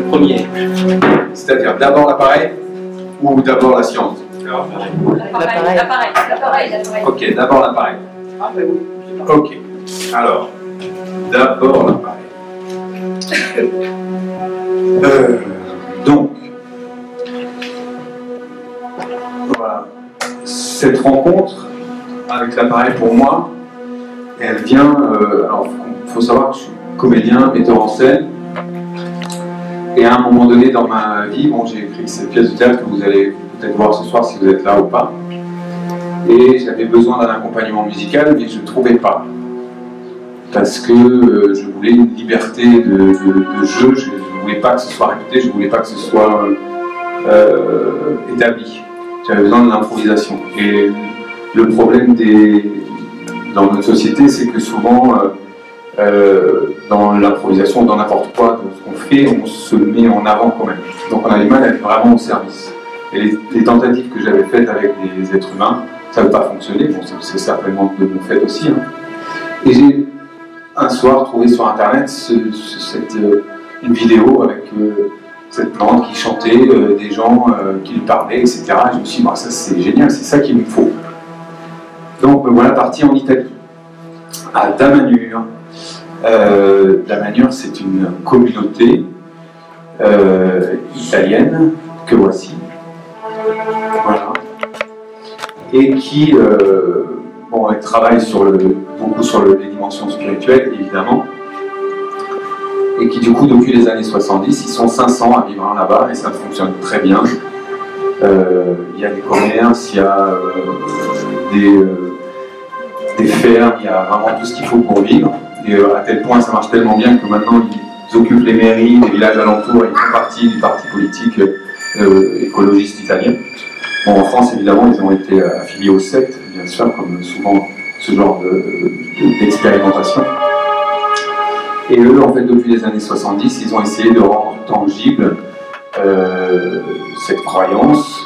Le premier. C'est-à-dire d'abord l'appareil ou d'abord la science L'appareil, l'appareil, l'appareil, l'appareil. Ok, d'abord l'appareil. Ah, ben oui. Ok. Alors, d'abord l'appareil. Euh, donc, voilà. Cette rencontre avec l'appareil pour moi, elle vient. euh, alors, il faut savoir que je suis comédien, metteur en scène. Et à un moment donné dans ma vie, bon, j'ai écrit cette pièce de théâtre que vous allez peut-être voir ce soir si vous êtes là ou pas. Et j'avais besoin d'un accompagnement musical, mais je ne trouvais pas. Parce que euh, je voulais une liberté de, jeu, je ne voulais pas que ce soit répété, je ne voulais pas que ce soit euh, établi. J'avais besoin de l'improvisation. Et le problème des, dans notre société, c'est que souvent, euh, euh, dans l'improvisation, dans n'importe quoi, dans ce qu'on fait, on se met en avant quand même. Donc on a du mal à être vraiment au service. Et les, tentatives que j'avais faites avec des êtres humains, ça n'a pas fonctionné. Bon, c'est- certainement de mon fait aussi. hein. Et j'ai un soir trouvé sur internet ce- ce- cette, euh, une vidéo avec euh, cette plante qui chantait, des gens qui lui parlaient, etc. Et je me suis dit, bah, ça c'est génial, c'est ça qu'il me faut. Donc voilà parti en Italie, à Damanur. Euh, Damanur, c'est une communauté euh, italienne que voici. Voilà. Et qui euh, bon, elle travaille sur le, beaucoup sur le- les dimensions spirituelles, évidemment. Et qui, du coup, depuis les années 70, ils sont 500 à vivre là-bas et ça fonctionne très bien. Il y a des commerces, il y a des fermes, il y a vraiment tout ce qu'il faut pour vivre. Et euh, à tel point, ça marche tellement bien que maintenant, ils occupent les mairies, les villages alentours, ils font partie du parti politique euh, écologiste italien. Bon, en France, évidemment, ils ont été euh, affiliés aux sectes, bien sûr, comme souvent ce genre de- de- d'expérimentation. Et eux, en fait, depuis les années 70, ils ont essayé de rendre tangible euh, cette croyance,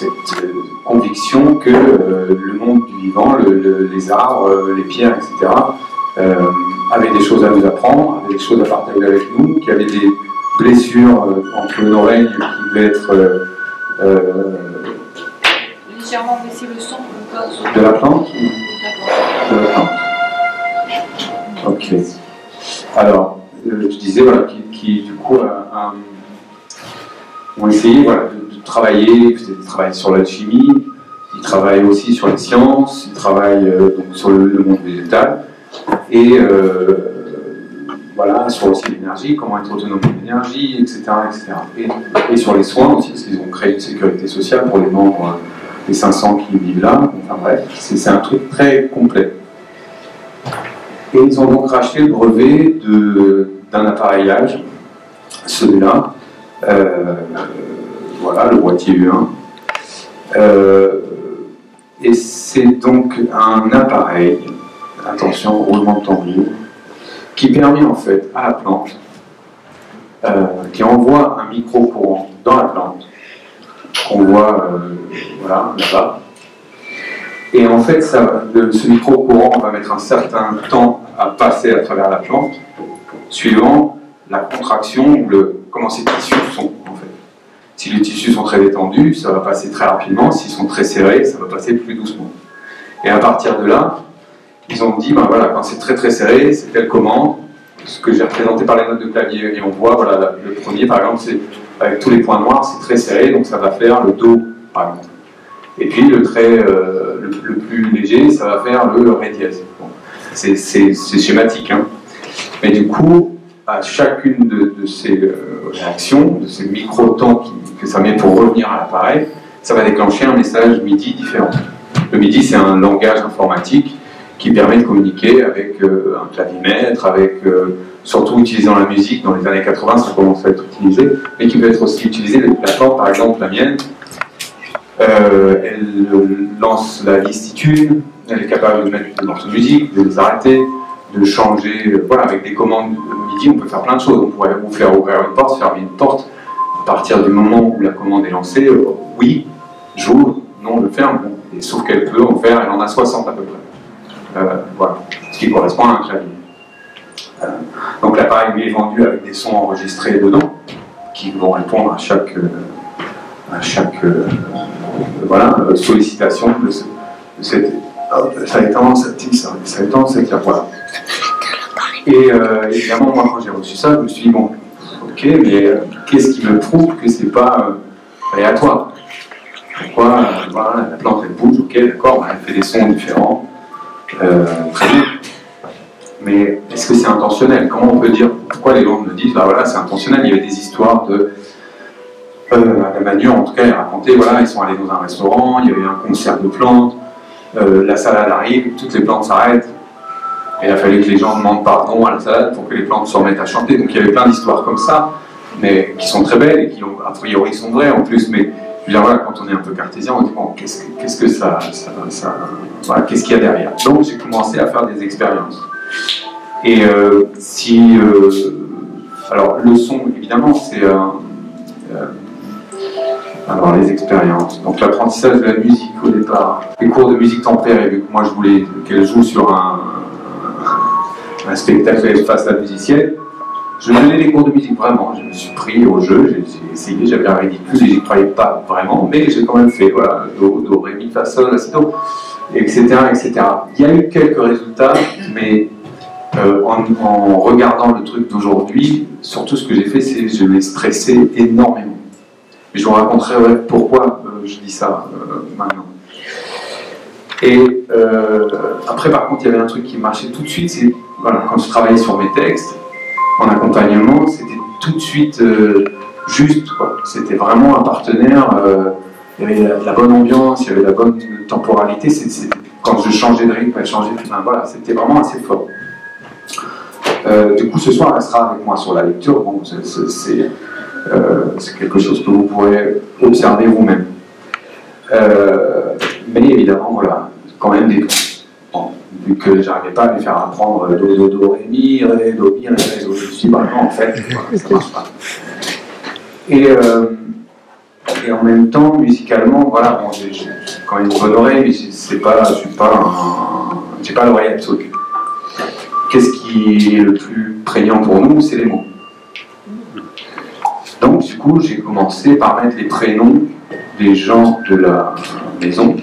cette euh, conviction que euh, le monde du vivant, le- le- les arbres, euh, les pierres, etc., euh, avaient des choses à nous apprendre, avaient des choses à partager avec nous, qu'il y avait des blessures euh, entre nos règnes qui devaient être euh, Légèrement baisser le son de la plante de la plante. Ok. Alors, euh, je disais, voilà, qui, qui, du coup ont essayé voilà, de, de travailler, ils travaillent sur l'alchimie, ils travaillent aussi sur les sciences, ils travaillent euh, donc, sur le, le monde végétal, et euh, voilà, sur aussi l'énergie, comment être autonome de l'énergie, etc. etc. Et, sur les soins aussi, parce qu'ils ont créé une sécurité sociale pour les membres euh, des 500 qui vivent là. Enfin bref, c'est un truc très complet. Et ils ont donc racheté le brevet d'un appareillage, celui-là, euh, voilà, le boîtier U1. Euh, et c'est donc un appareil, attention, roulement de tambour, qui permet en fait à la plante, euh, qui envoie un micro-courant dans la plante, qu'on voit euh, voilà, là-bas. Et en fait, ça, le- ce micro-courant va mettre un certain temps à passer à travers la plante, suivant la contraction ou le, comment ces tissus sont, en fait. Si les tissus sont très détendus, ça va passer très rapidement. S'ils sont très serrés, ça va passer plus doucement. Et à partir de là, ils ont dit, ben voilà, quand c'est très très serré, c'est telle commande, ce que j'ai représenté par les notes de clavier. Et on voit, voilà, le premier, par exemple, c'est avec tous les points noirs, c'est très serré, donc ça va faire le Do, par exemple. Et puis le trait euh, le, plus léger, ça va faire le Ré dièse. Bon. C'est schématique. Hein. Mais du coup, à chacune de, ces euh, réactions, de ces micro-temps que ça met pour revenir à l'appareil, ça va déclencher un message MIDI différent. Le MIDI, c'est un langage informatique qui permet de communiquer avec euh, un clavimètre, avec euh, surtout utilisé dans la musique. Dans les années 80, ça commence à être utilisé, mais qui peut être aussi utilisé. La porte, par exemple, la mienne, euh, elle lance la listitude, elle est capable de mettre des morceaux de musique, de les arrêter, de changer. voilà, avec des commandes MIDI, on peut faire plein de choses. On pourrait vous faire ouvrir une porte, fermer une porte. À partir du moment où la commande est lancée, oui, j'ouvre, non, je ferme. Et sauf qu'elle peut en faire, elle en a 60 à peu près. Euh, ce qui correspond à un clavier. Euh, donc l'appareil lui est vendu avec des sons enregistrés dedans. qui vont répondre à chaque, euh, à chaque euh, voilà, sollicitation de, cette. Ça étend, ça tisse, ça étend, ça étire, voilà. Et évidemment, moi, quand j'ai reçu ça, je me suis dit, bon, ok, mais qu'est-ce qui me prouve que c'est pas aléatoire? Pourquoi la plante, elle bouge, ok, d'accord, elle fait des sons différents, bien. Mais est-ce que c'est intentionnel? Comment on peut dire pourquoi les gens me disent bah voilà c'est intentionnel? Il y avait des histoires de euh, manière en tout cas, elle racontait voilà ils sont allés dans un restaurant, il y avait un concert de plantes, euh, la salade arrive, toutes les plantes s'arrêtent. Et il a fallu que les gens demandent pardon à la salade pour que les plantes se remettent à chanter. Donc il y avait plein d'histoires comme ça, mais qui sont très belles et qui a priori sont vraies en plus. Mais je veux dire, voilà, quand on est un peu cartésien, on dit bon, qu'est-ce que, qu'est-ce que ça, qu'est-ce qu'il y a derrière? Donc j'ai commencé à faire des expériences. Et euh, si. Euh, alors, le son, évidemment, c'est. Euh, alors, les expériences. Donc, l'apprentissage de la musique au départ. Les cours de musique tempérée, vu que moi je voulais qu'elle joue sur un, spectacle face à la musicienne. Je donnais des cours de musique vraiment, je me suis pris au jeu, j'ai essayé, j'avais un ridicule et j'y croyais pas vraiment, mais j'ai quand même fait, voilà, do, do, ré, mi, fa, sol, la, si, do, etc., etc. Il y a eu quelques résultats, mais euh, en, regardant le truc d'aujourd'hui, surtout ce que j'ai fait, c'est que je l'ai stressé énormément. Je vous raconterai pourquoi euh, je dis ça euh, maintenant. Et après, par contre, il y avait un truc qui marchait tout de suite, c'est quand je travaillais sur mes textes, en accompagnement, c'était tout de suite juste. C'était vraiment un partenaire. il y avait la, bonne ambiance, il y avait la bonne temporalité. quand je changeais de rythme, elle changeait. voilà, c'était vraiment assez fort. Euh, du coup, ce soir, elle sera avec moi sur la lecture. Bon, euh, c'est quelque chose que vous pourrez observer vous-même. Euh, mais évidemment, voilà, quand même des bon, vu que j'arrivais pas à les faire apprendre do, do, do, ré, mi, ré, do, mi, ré, do, je me suis dit, bah non, en fait, ça marche pas. Et, et en même temps, musicalement, voilà, bon, j'ai quand même une bonne oreille, mais c'est pas, je suis pas un, j'ai pas l'oreille absolue qu'est-ce qui est le plus prégnant pour nous C'est les mots. Donc, du coup, j'ai commencé par mettre les prénoms des gens de la maison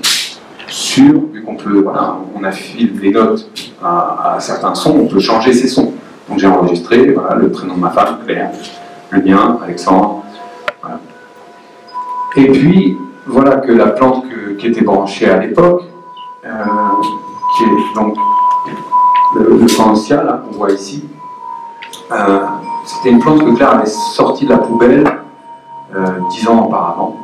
sur, vu qu'on peut, voilà, on affile les notes à, certains sons, on peut changer ces sons. Donc, j'ai enregistré voilà, le prénom de ma femme, Claire, le mien, Alexandre. Et puis, voilà que la plante qui était branchée à l'époque, euh, qui est donc le, le qu'on voit ici, euh, c'était une plante que Claire avait sortie de la poubelle euh, dix ans auparavant.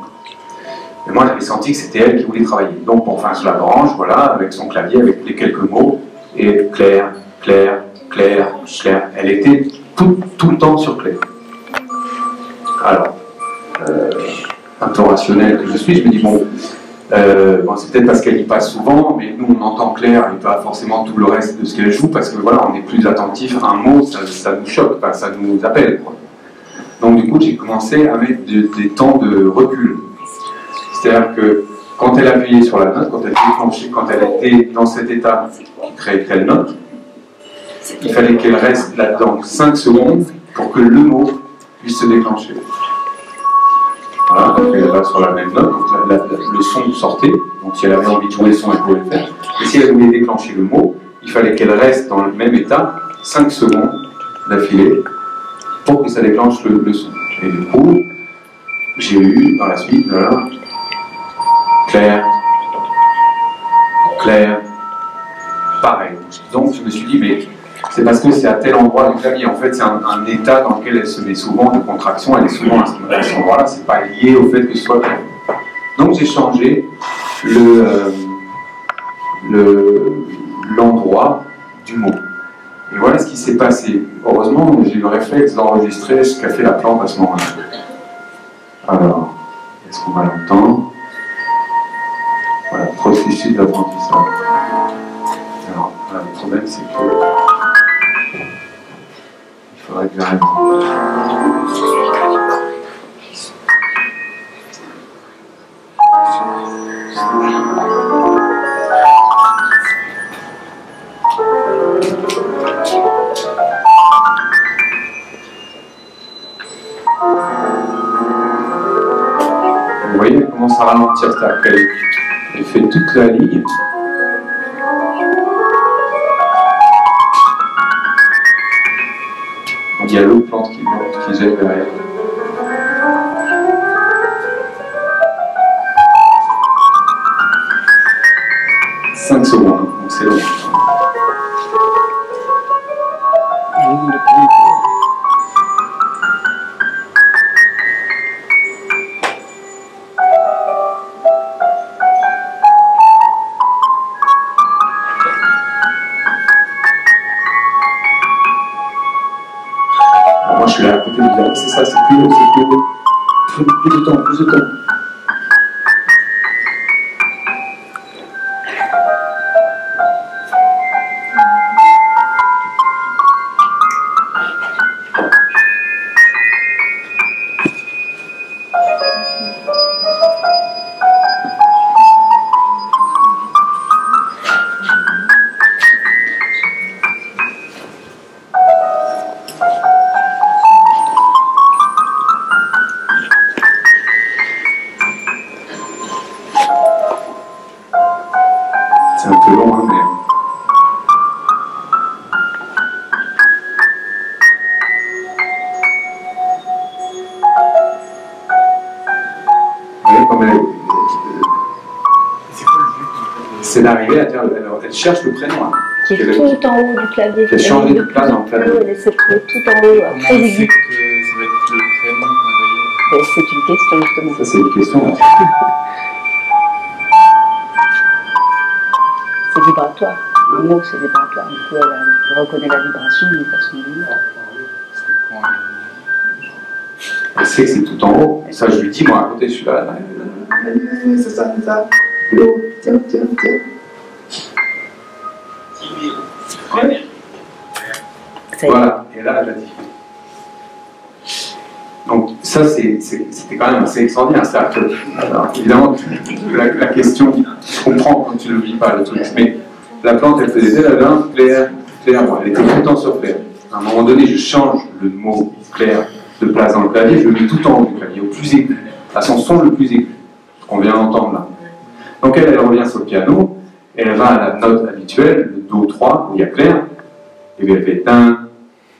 Et moi, j'avais senti que c'était elle qui voulait travailler. Donc, enfin, je la branche, voilà, avec son clavier, avec les quelques mots, et Claire, Claire, Claire, Claire. Elle était tout, tout le temps sur Claire. Alors, euh, un peu rationnel que je suis, je me dis, bon, euh, bon, c'est peut-être parce qu'elle y passe souvent, mais nous on entend Claire et pas forcément tout le reste de ce qu'elle joue, parce que voilà, on est plus attentif à un mot, ça, nous choque, ça nous appelle. Donc du coup, j'ai commencé à mettre des temps de recul. C'est-à-dire que quand elle appuyait sur la note, quand elle déclenchait, quand elle était dans cet état qui crée telle note, il fallait qu'elle reste là-dedans 5 secondes pour que le mot puisse se déclencher. Voilà, donc elle va sur la même note, le son sortait, donc si elle avait envie de jouer le son, elle pouvait le faire. Et si elle voulait déclencher le mot, il fallait qu'elle reste dans le même état 5 secondes d'affilée pour que ça déclenche le, son. Et du coup, j'ai eu dans la suite, voilà, clair, clair, pareil. Donc je me suis dit, mais c'est parce que c'est à tel endroit du clavier. En fait, c'est un, état dans lequel elle se met souvent de contraction, elle est souvent à cet endroit-là, c'est pas lié au fait que ce soit clair. Donc j'ai changé euh, l'endroit du mot. Et voilà ce qui s'est passé. Heureusement, j'ai le réflexe d'enregistrer ce qu'a fait la plante à ce moment-là. Alors, est-ce qu'on va l'entendre? Processus d'apprentissage. Alors, le problème, c'est que faudrait que j'arrête. commence à ralentir, c'est-à-dire qu'elle elle fait toute la ligne. Il y a l'autre plante qui, qui jette derrière. Cinq secondes, donc c'est long. C'est un peu long, hein, mais. Vous voyez comme elle. C'est quoi le but en fait C'est d'arriver à dire. Alors, elle cherche le prénom. hein. qui est tout en haut du clavier. Qui a changé de place dans en le clavier. plus, Elle essaie de trouver tout en haut, Comment euh, on très sait aigu. que ça va être le prénom qu'on va C'est une question justement. Ça, c'est une question. hein. Vibratoire. Un mot, c'est vibratoire. Du coup, elle, elle reconnaît la vibration d'une façon ou d'une autre. Parce que quand elle- sait que c'est tout en haut. Ça, je lui dis, moi, à côté, je suis là. C'est ça, c'est ça. L'eau, tiens, tiens, tiens. Ça y est. Voilà, et là, elle a dit. Donc, ça, c'était quand même assez extraordinaire. Que, alors, évidemment, la, question, je comprends quand tu ne le vis pas, le truc, mais la plante, elle faisait la lin, clair, clair, bon, elle était tout le temps sur clair. À un moment donné, je change le mot clair de place dans le clavier, je le mets tout en haut du clavier, au plus aigu, à son son le plus aigu, qu'on vient d'entendre là. Donc, elle, elle revient sur le piano, elle va à la note habituelle, le Do 3, où il y a clair, et elle fait tin,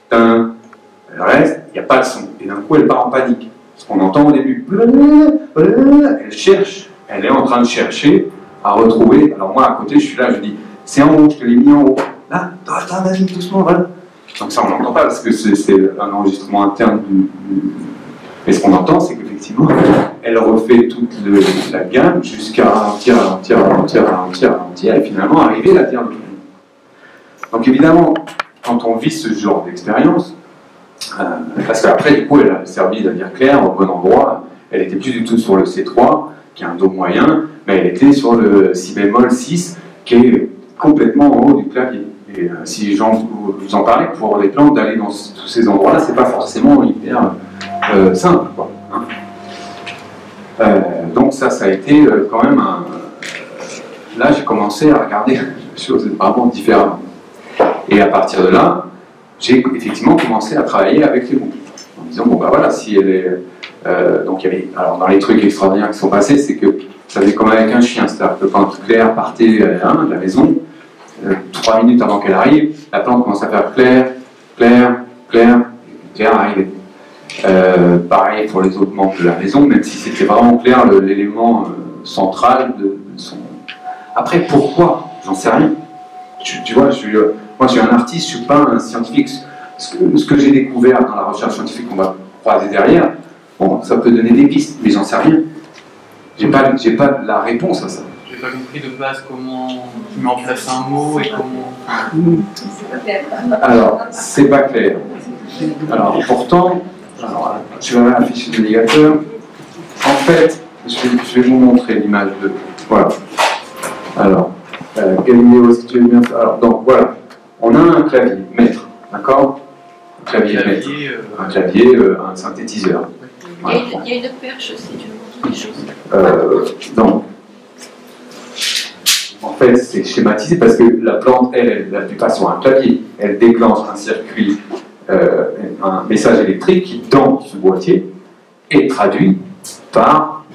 tin, n'y a pas de son. Et d'un coup, elle part en panique. Ce qu'on entend au début. Elle cherche, elle est en train de chercher à retrouver. Alors moi, à côté, je suis là, je dis, c'est en haut, je te l'ai mis en haut. Là, attends, vas-y, doucement, voilà. Donc ça, on n'entend pas parce que c'est un enregistrement interne du. Mais ce qu'on entend, c'est qu'effectivement, elle refait toute le- la gamme jusqu'à ralentir, ralentir, ralentir, ralentir, ralentir, et finalement arriver à la dire. Donc évidemment, quand on vit ce genre d'expérience, parce qu'après, du coup, elle a servi dire clair au bon endroit. Elle était plus du tout sur le C3, qui est un Do moyen, mais elle était sur le Si bémol 6, qui est complètement en haut du clavier. Et euh, si j'en vous en parlais, pour les plantes d'aller dans tous ces endroits-là, c'est pas forcément hyper euh, simple. Hein. Euh, donc ça, ça a été euh, quand même un... Là, j'ai commencé à regarder les choses vraiment différemment. Et à partir de là, j'ai effectivement commencé à travailler avec les groupes. En disant, bon bah voilà, si elle est. euh, donc il y avait. Alors dans les trucs extraordinaires qui sont passés, c'est que ça faisait comme avec un chien. C'est-à-dire que quand Claire partait de la maison, euh, trois minutes avant qu'elle arrive, la plante commence à faire Claire, Claire, Claire, Claire arrivait. Euh, pareil pour les autres membres de la maison, même si c'était vraiment Claire le- l'élément euh, central de, son. Après, pourquoi? J'en sais rien. Tu, tu vois, je suis, moi je suis un artiste, je suis pas un scientifique. Ce que, j'ai découvert dans la recherche scientifique qu'on va croiser derrière, bon, ça peut donner des pistes, mais j'en sais rien. J'ai pas, j'ai pas la réponse à ça. J'ai pas compris de base comment tu mets en place un mot et comment. Alors, c'est pas clair. Alors, pourtant, alors, je vais afficher le navigateur. En fait, je vais, je vais vous montrer l'image de. Voilà. Alors, euh, Galileo, si tu veux bien. Alors, donc voilà. On a un clavier maître, d'accord? Un clavier maître. Euh, Un clavier, euh, un synthétiseur. Il y, a il y a une perche aussi, tu veux montrer des choses. Euh, donc, en fait, c'est schématisé parce que la plante, elle, elle n'appuie pas sur un clavier. Elle déclenche un circuit, euh, un message électrique qui, dans ce boîtier, est traduit par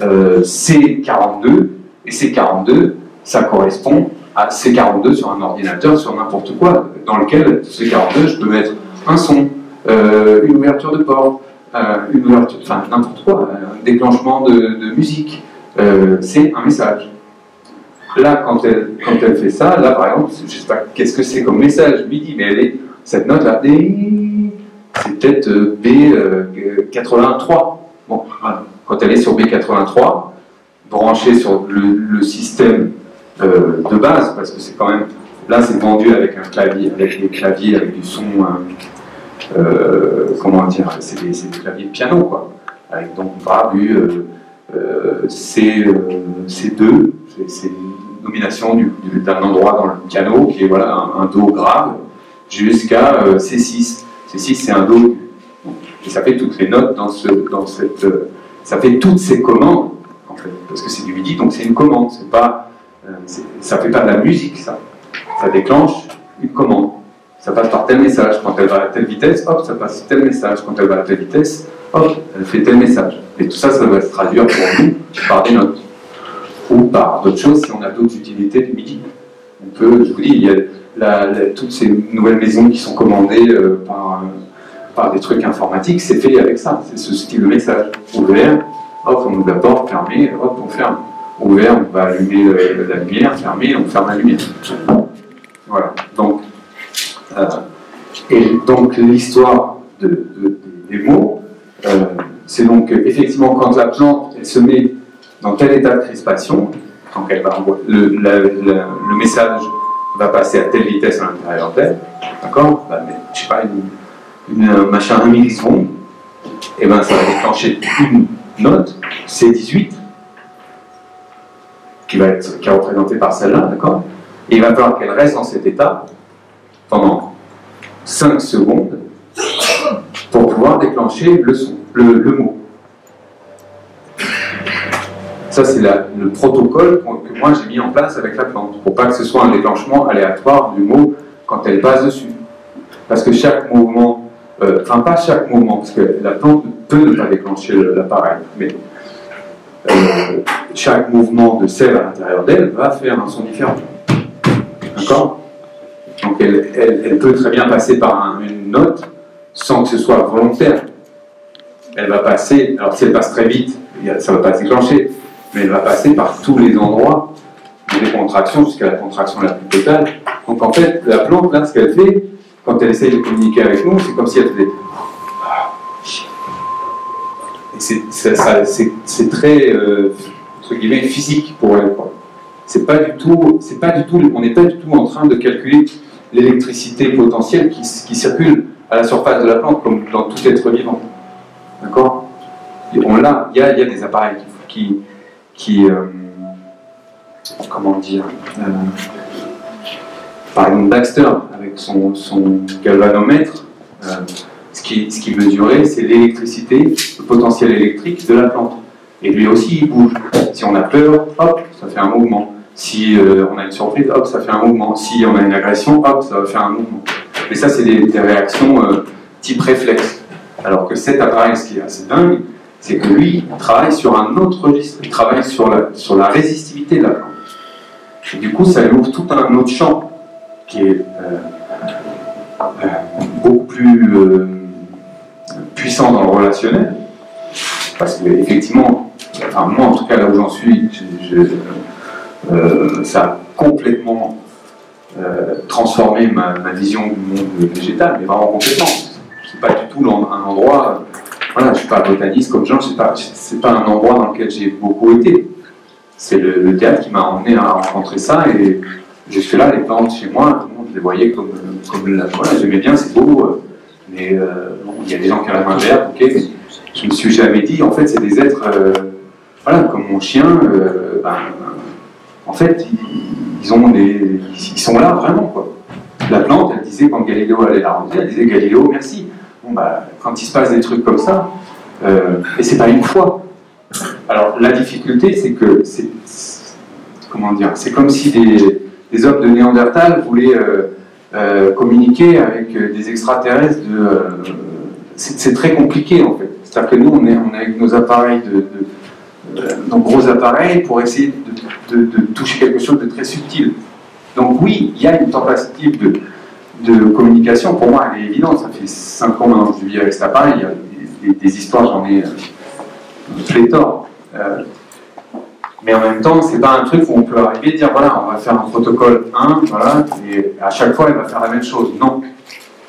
euh, C42, et C42, ça correspond à C42 sur un ordinateur, sur n'importe quoi, dans lequel C42, je peux mettre un son, euh, une ouverture de port, euh, une ouverture, enfin n'importe quoi, un déclenchement de, musique. Euh, c'est un message. Là, quand elle, quand elle fait ça, là par exemple, je sais pas qu'est-ce que c'est comme message, je lui dis, mais elle est, cette note-là, c'est peut-être euh, B83. Bon, voilà. Quand elle est sur B83, branchée sur le système euh, de base, parce que c'est quand même, là c'est vendu avec un clavier, avec des claviers, avec du son, euh, euh, comment dire, c'est des, claviers de piano, quoi. Avec donc Brabu, C, euh, C2, c'est- une nomination du- du- d'un endroit dans le piano qui est voilà, un, Do grave jusqu'à euh, C6. C6 c'est un Do. Et ça fait toutes les notes dans, ce, dans cette. ça fait toutes ces commandes, en fait, parce que c'est du MIDI, donc c'est une commande, c'est pas. Euh, ça fait pas de la musique, ça. Ça déclenche une commande. Ça passe par tel message. Quand elle va à telle vitesse, hop, ça passe tel message. Quand elle va à telle vitesse, hop, elle fait tel message. Et tout ça, ça va se traduire pour nous par des notes. Ou par d'autres choses si on a d'autres utilités du MIDI. On peut, je vous dis, il y a toutes ces nouvelles maisons qui sont commandées euh, par, euh, par des trucs informatiques, c'est fait avec ça, c'est ce style de message. Ouvert, hop, on ouvre la porte, fermé, hop, on ferme. Ouvert, on va allumer euh, la lumière, fermé, on ferme la lumière. Voilà, donc, euh, et donc l'histoire de, de- des mots, euh, c'est donc effectivement quand la plante elle se met dans tel état de crispation, quand elle va le, le message va passer à telle vitesse à l'intérieur d'elle, d'accord mettre, Je sais pas, une, une, un machin, un milliseconde, et ben ça va déclencher une note, C18, qui va être qui est représentée par celle-là, d'accord? Et il va falloir qu'elle reste dans cet état pendant 5 secondes pour pouvoir déclencher le son, le, mot. Ça, c'est le protocole que moi j'ai mis en place avec la plante, pour pas que ce soit un déclenchement aléatoire du mot quand elle passe dessus. Parce que chaque mouvement, euh, enfin pas chaque mouvement, parce que la plante peut ne pas déclencher le- l'appareil, mais euh, chaque mouvement de sel à l'intérieur d'elle va faire un son différent. D'accord? Donc elle, peut très bien passer par un- une note sans que ce soit volontaire. Elle va passer, alors si elle passe très vite, ça ne va pas se déclencher, mais elle va passer par tous les endroits de décontraction jusqu'à la contraction la plus totale. Donc en fait, la plante, là, ce qu'elle fait, quand elle essaye de communiquer avec nous, c'est comme si elle faisait. C'est très, euh, entre guillemets, physique pour quoi. C'est pas du tout, c'est pas du tout, on n'est pas du tout en train de calculer l'électricité potentielle qui, circule à la surface de la plante, comme dans tout être vivant. D'accord? On l'a, il y y a des appareils qui, euh, comment dire, euh, par exemple Baxter, avec son, son galvanomètre, euh, ce qui, ce qui mesurait, c'est l'électricité, le potentiel électrique de la plante. Et lui aussi, il bouge. Si on a peur, hop, ça fait un mouvement. Si euh, on a une surprise, hop, ça fait un mouvement. Si on a une agression, hop, ça va faire un mouvement. Mais ça, c'est des, réactions euh, type réflexe. Alors que cet appareil, ce qui est assez dingue, c'est que lui, il travaille sur un autre registre. Il travaille sur la, sur la résistivité de la plante. Et du coup, ça lui ouvre tout un autre champ qui est euh, beaucoup plus puissant dans le relationnel. Parce que, effectivement, moi, en tout cas, là où j'en suis, euh, ça a complètement euh, transformé ma, vision du monde végétal, mais vraiment complètement. C'est pas du tout un endroit. voilà, je suis pas botaniste comme Jean, c'est pas, pas un endroit dans lequel j'ai beaucoup été. C'est le, théâtre qui m'a emmené à rencontrer ça et jusque-là, les plantes chez moi, je les voyais comme, comme la voilà, j'aimais bien, c'est beau, euh, mais il y a des gens qui ont la main verte, ok, je me suis jamais dit, en fait, c'est des êtres, voilà, comme mon chien, euh, ben, en fait, ils, sont là vraiment. La plante, elle disait, quand Galiléo allait l'arroser, elle disait, Galiléo, merci. Bon, bah, quand il se passe des trucs comme ça, euh, et c'est pas une fois. Alors, la difficulté, c'est que, c'est, comment dire, c'est comme si des, hommes de Néandertal voulaient euh, euh, communiquer avec des extraterrestres c'est très compliqué en fait. C'est-à-dire que nous, on est, avec nos appareils de, nos gros appareils pour essayer de, toucher quelque chose de très subtil. Donc oui, il y a une tentative de, communication. Pour moi, elle est évidente. Ça fait 5 ans maintenant que je vis avec cet appareil. Il y a des histoires, j'en ai euh, pléthore. Euh, mais en même temps, c'est pas un truc où on peut arriver et dire voilà, on va faire un protocole 1, voilà, et à chaque fois, il va faire la même chose. Non,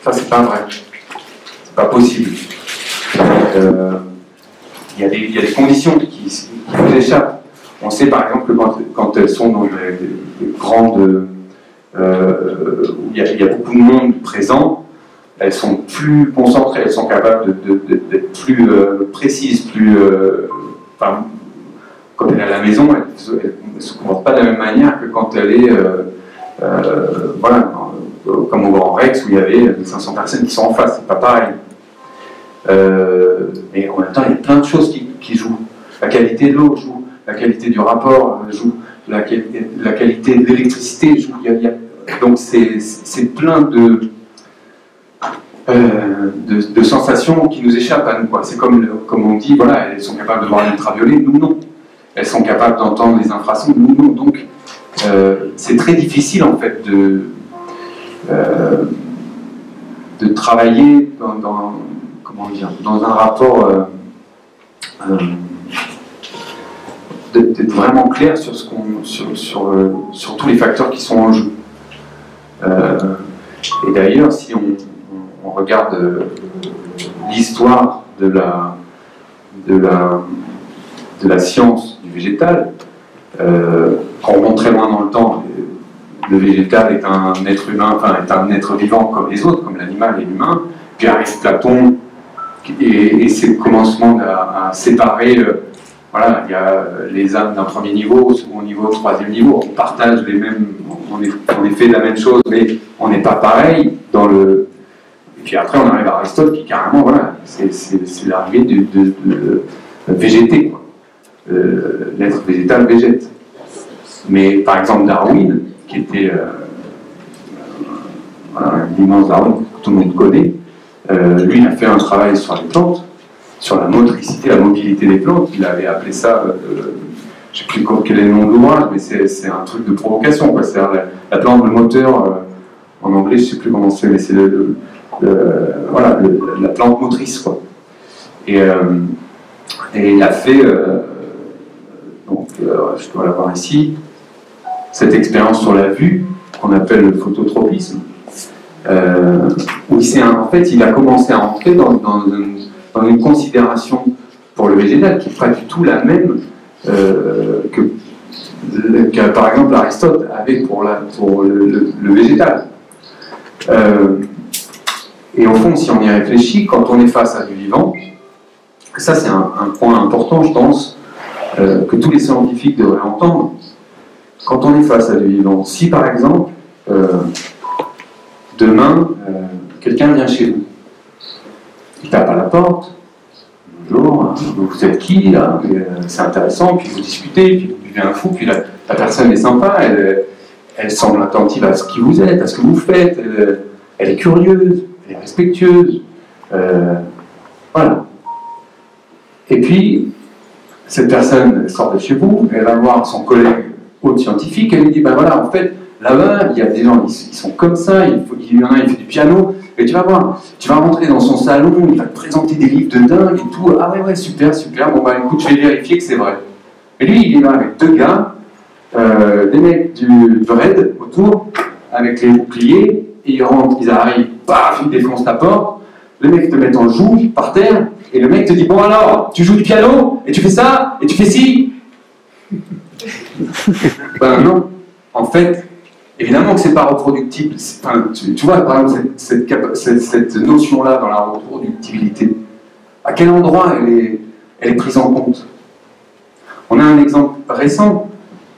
ça c'est pas vrai. C'est pas possible. Euh, Il y, a des- conditions qui, nous échappent. On sait par exemple que quand, quand elles sont dans des, des- des grandes. euh, où il y, a, beaucoup de monde présent, elles sont plus concentrées, elles sont capables d'être plus euh, précises, plus. euh, quand elle est à la maison, elle ne se comporte pas de la même manière que quand elle est. voilà, comme au Grand Rex où il y avait 500 personnes qui sont en face, c'est pas pareil. Euh, mais en même temps, il y a plein de choses qui, jouent. La qualité de l'eau joue, la qualité du rapport euh, joue, la, qualité- de l'électricité joue. Donc c'est plein de, euh, de, de sensations qui nous échappent à nous. C'est comme, comme on dit, voilà, elles sont capables de voir l'ultraviolet, nous non. Elles sont capables d'entendre les infrasons, nous non. Donc euh, c'est très difficile en fait de, de travailler dans- dans un rapport euh, euh, d'être vraiment clair euh, sur tous les facteurs qui sont en jeu. Et d'ailleurs, si on, regarde l'histoire de la, science du végétal, euh, quand on monte très loin dans le temps, le végétal est un être humain, est un être vivant comme les autres, comme l'animal et l'humain. Puis arrive Platon et, et ses commencements à, à séparer. euh, voilà, il y a les âmes d'un premier niveau, second niveau, troisième niveau. On partage les mêmes, on est, fait la même chose, mais on n'est pas pareil dans le. Et puis après, on arrive à Aristote qui carrément, voilà, c'est c'est- c'est l'arrivée de, de, de- de végéter. Euh, L'être végétal végète. Mais par exemple, Darwin, qui était euh, l'immense Darwin que tout le monde connaît, euh, lui, a fait un travail sur les plantes, sur la motricité, la mobilité des plantes. Il avait appelé ça, euh, je ne sais plus quel est le nom de l'ouvrage, mais c'est un truc de provocation. quoi. La, la plante, le moteur, euh, en anglais, je ne sais plus comment c'est, mais c'est voilà, la plante motrice. Et, euh, et il a fait, euh, donc, je dois l'avoir ici, cette expérience sur la vue qu'on appelle le phototropisme, euh, où en fait il a commencé à entrer dans, une, considération pour le végétal qui n'est pas du tout la même euh, que, par exemple Aristote avait pour, le, végétal. Euh, et au fond, si on y réfléchit, quand on est face à du vivant, ça c'est un, point important, je pense, que tous les scientifiques devraient entendre. Quand on est face à du vivant, si par exemple, demain, euh, quelqu'un vient chez vous, il tape à la porte, bonjour, vous êtes qui là? Euh, C'est intéressant, puis vous discutez, puis vous buvez un fou, puis la, personne est sympa, elle, elle semble attentive à ce qui vous êtes, à ce que vous faites, elle, est curieuse, elle est respectueuse, euh, voilà. Et puis, cette personne sort de chez vous, elle va voir son collègue autre scientifique, elle lui dit, ben voilà, en fait, là-bas, il y a des gens, ils, sont comme ça, il, faut, il y en a, il fait du piano, et tu vas voir, tu vas rentrer dans son salon, il va te présenter des livres de dingue et tout, ah ouais, ouais, super, super, bon bah écoute, je vais vérifier que c'est vrai. Et lui, il est là avec deux gars, euh, des mecs du, du raid autour, avec les boucliers, et ils rentrent, ils arrivent, paf, ils défoncent ta porte, le mec te met en joue, par terre, et le mec te dit, bon alors, tu joues du piano, et tu fais ça, et tu fais ci. Ben non, en fait, évidemment que c'est pas reproductible. Tu, vois, par exemple, cette, notion-là dans la reproductibilité, à quel endroit elle est, prise en compte? On a un exemple récent,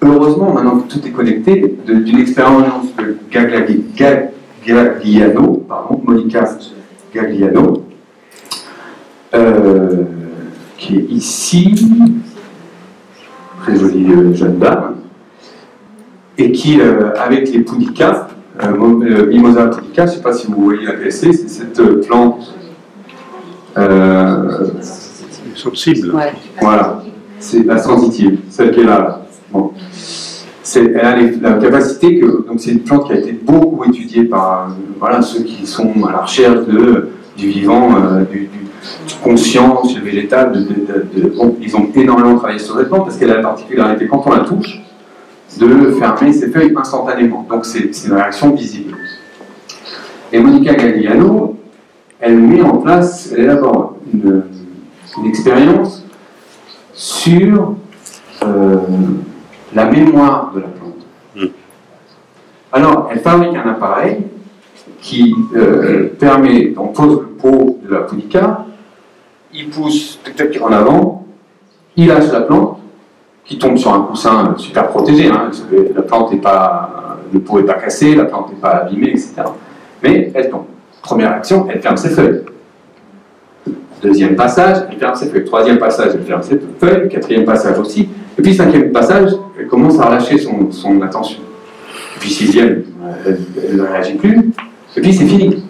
heureusement, maintenant que tout est connecté, d'une expérience de Gagliano, pardon, Monica Gagliano, euh, qui est ici, très jolie euh, jeune dame, et qui, euh, avec les pudica, euh, euh, Mimosa pudica, je ne sais pas si vous voyez la PSC, c'est cette plante, euh, sensible. Ouais. voilà, C'est la sensitive, celle qui est là. Bon. C'est- elle a les- la capacité que. Donc, c'est une plante qui a été beaucoup étudiée par euh, voilà, ceux qui sont à la recherche de, du vivant, euh, du, conscient chez le végétal. de- de- de- de- bon, ils ont énormément travaillé sur cette plante parce qu'elle a la particularité, quand on la touche, de fermer ses feuilles instantanément. Donc, c'est une réaction visible. Et Monica Gagliano, elle met en place, elle élabore une, une expérience sur euh, la mémoire de la plante. Mm. Alors, elle fabrique un appareil qui euh, permet, on pose le pot de la punica, il pousse peut-être en avant, il lâche la plante, qui tombe sur un coussin super protégé. hein, la plante n'est pas, pas cassé, la plante n'est pas abîmée, etc. Mais elle tombe. Première action, elle ferme ses feuilles. Deuxième passage, elle ferme ses feuilles. Troisième passage, elle ferme ses feuilles. Quatrième passage aussi. Et puis cinquième passage, elle commence à relâcher son, attention. Et puis sixième, elle ne réagit plus. Et puis c'est fini.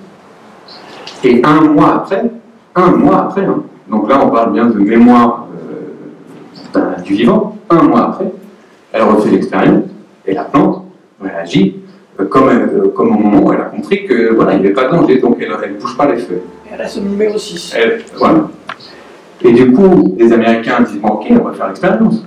Et un mois après, un mois après, hein, donc là on parle bien de mémoire du vivant, un mois après, elle refait l'expérience et la plante réagit euh, comme, euh, comme au moment où elle a compris que voilà, il n'y avait pas de danger, donc elle ne bouge pas les feuilles. Et elle a ce numéro 6. Elle- voilà. Et du coup, les Américains disent bon, ok, on va faire l'expérience.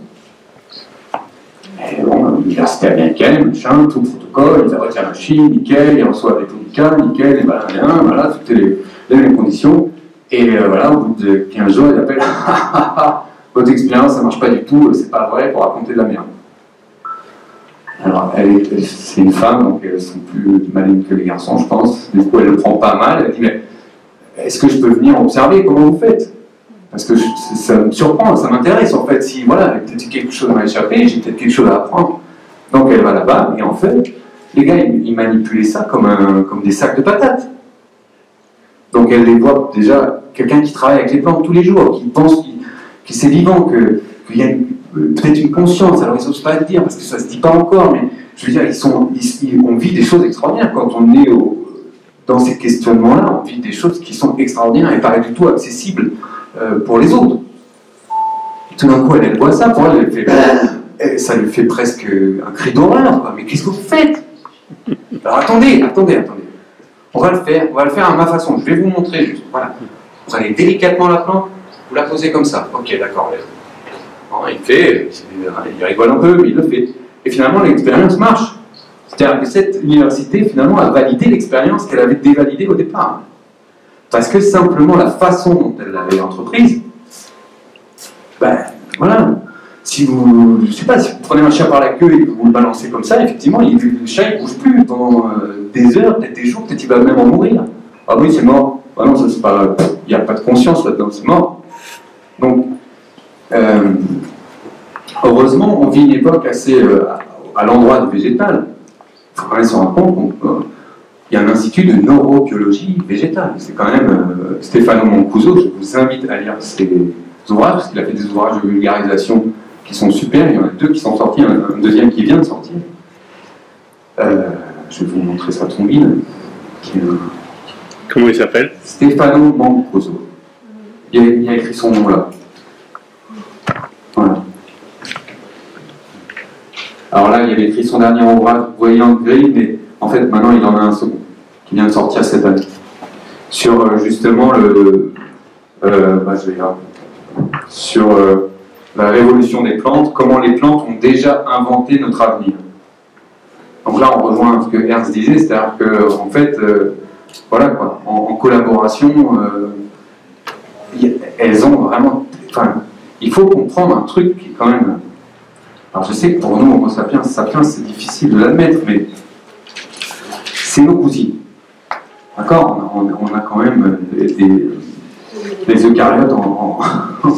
Et bon, l'université américaine, machin, tout le protocole, ils arrêtent la machine, nickel, ils reçoivent les publicats, nickel, et voilà, rien, voilà, toutes les, les mêmes conditions. Et euh, voilà, au bout de 15 jours, ils appellent votre expérience, ça marche pas du tout, c'est pas vrai, pour raconter de la merde. Alors, c'est une femme, donc elles sont plus malignes que les garçons, je pense. Du coup, elle le prend pas mal, elle dit mais est-ce que je peux venir observer comment vous faites? Parce que ça me surprend, ça m'intéresse en fait. Si voilà, peut-être quelque chose m'a échappé, j'ai peut-être quelque chose à apprendre. Donc elle va là-bas, et en fait, les gars, ils, ils manipulaient ça comme, comme des sacs de patates. Donc elle les voit déjà, quelqu'un qui travaille avec les plantes tous les jours, qui pense que c'est vivant, qu'il y a euh, peut-être une conscience, alors ils n'osent pas le dire parce que ça ne se dit pas encore, mais je veux dire, ils on vit des choses extraordinaires quand on est dans ces questionnements-là, on vit des choses qui sont extraordinaires et pas du tout accessibles euh, pour les autres. Tout d'un coup, elle, elle voit ça, pour elle, elle fait, ça lui fait presque un cri d'horreur. Mais qu'est-ce que vous faites? Alors attendez, attendez, attendez. On va le faire, on va le faire à ma façon. Je vais vous montrer juste. Voilà. Vous prenez délicatement la plante, vous la posez comme ça. Ok, d'accord. Il fait, il rigole un peu, mais il le fait. Et finalement, l'expérience marche. C'est-à-dire que cette université, finalement, a validé l'expérience qu'elle avait dévalidée au départ. Parce que simplement la façon dont elle l'avait entreprise, ben voilà. Si vous, je sais pas, si vous prenez un chat par la queue et que vous le balancez comme ça, effectivement, il, le chat il bouge plus pendant euh, des heures, peut-être des jours, peut-être il va même en mourir. Ah oui, c'est mort. Ah non, il n'y a pas de conscience là-dedans, c'est mort. Donc, euh, heureusement, on vit une époque assez euh, à, l'endroit du végétal. Il faut quand même se rendre compte qu'on euh, il y a un institut de neurobiologie végétale. C'est quand même euh, Stefano Mancuso, je vous invite à lire ses ouvrages, parce qu'il a fait des ouvrages de vulgarisation qui sont super. Il y en a deux qui sont sortis, un, un deuxième qui vient de sortir. Euh, je vais vous montrer sa tombine. Qui Comment il s'appelle? Stefano Mancuso. Il y, a, écrit son nom là. Voilà. Alors là, il avait écrit son dernier ouvrage, en gris, mais en fait maintenant il en a un second, qui vient de sortir cette année. Sur euh, justement le. euh, bah, je vais. Sur euh, la révolution des plantes, comment les plantes ont déjà inventé notre avenir. Donc là, on rejoint ce que Ernst disait, c'est-à-dire que en fait, voilà quoi, en, collaboration, elles ont vraiment. Enfin, il faut comprendre un truc qui est quand même. Alors je sais que pour nous, Homo sapiens, sapiens, c'est difficile de l'admettre, mais c'est nos cousines. D'accord? On, a- quand même des, eucaryotes en,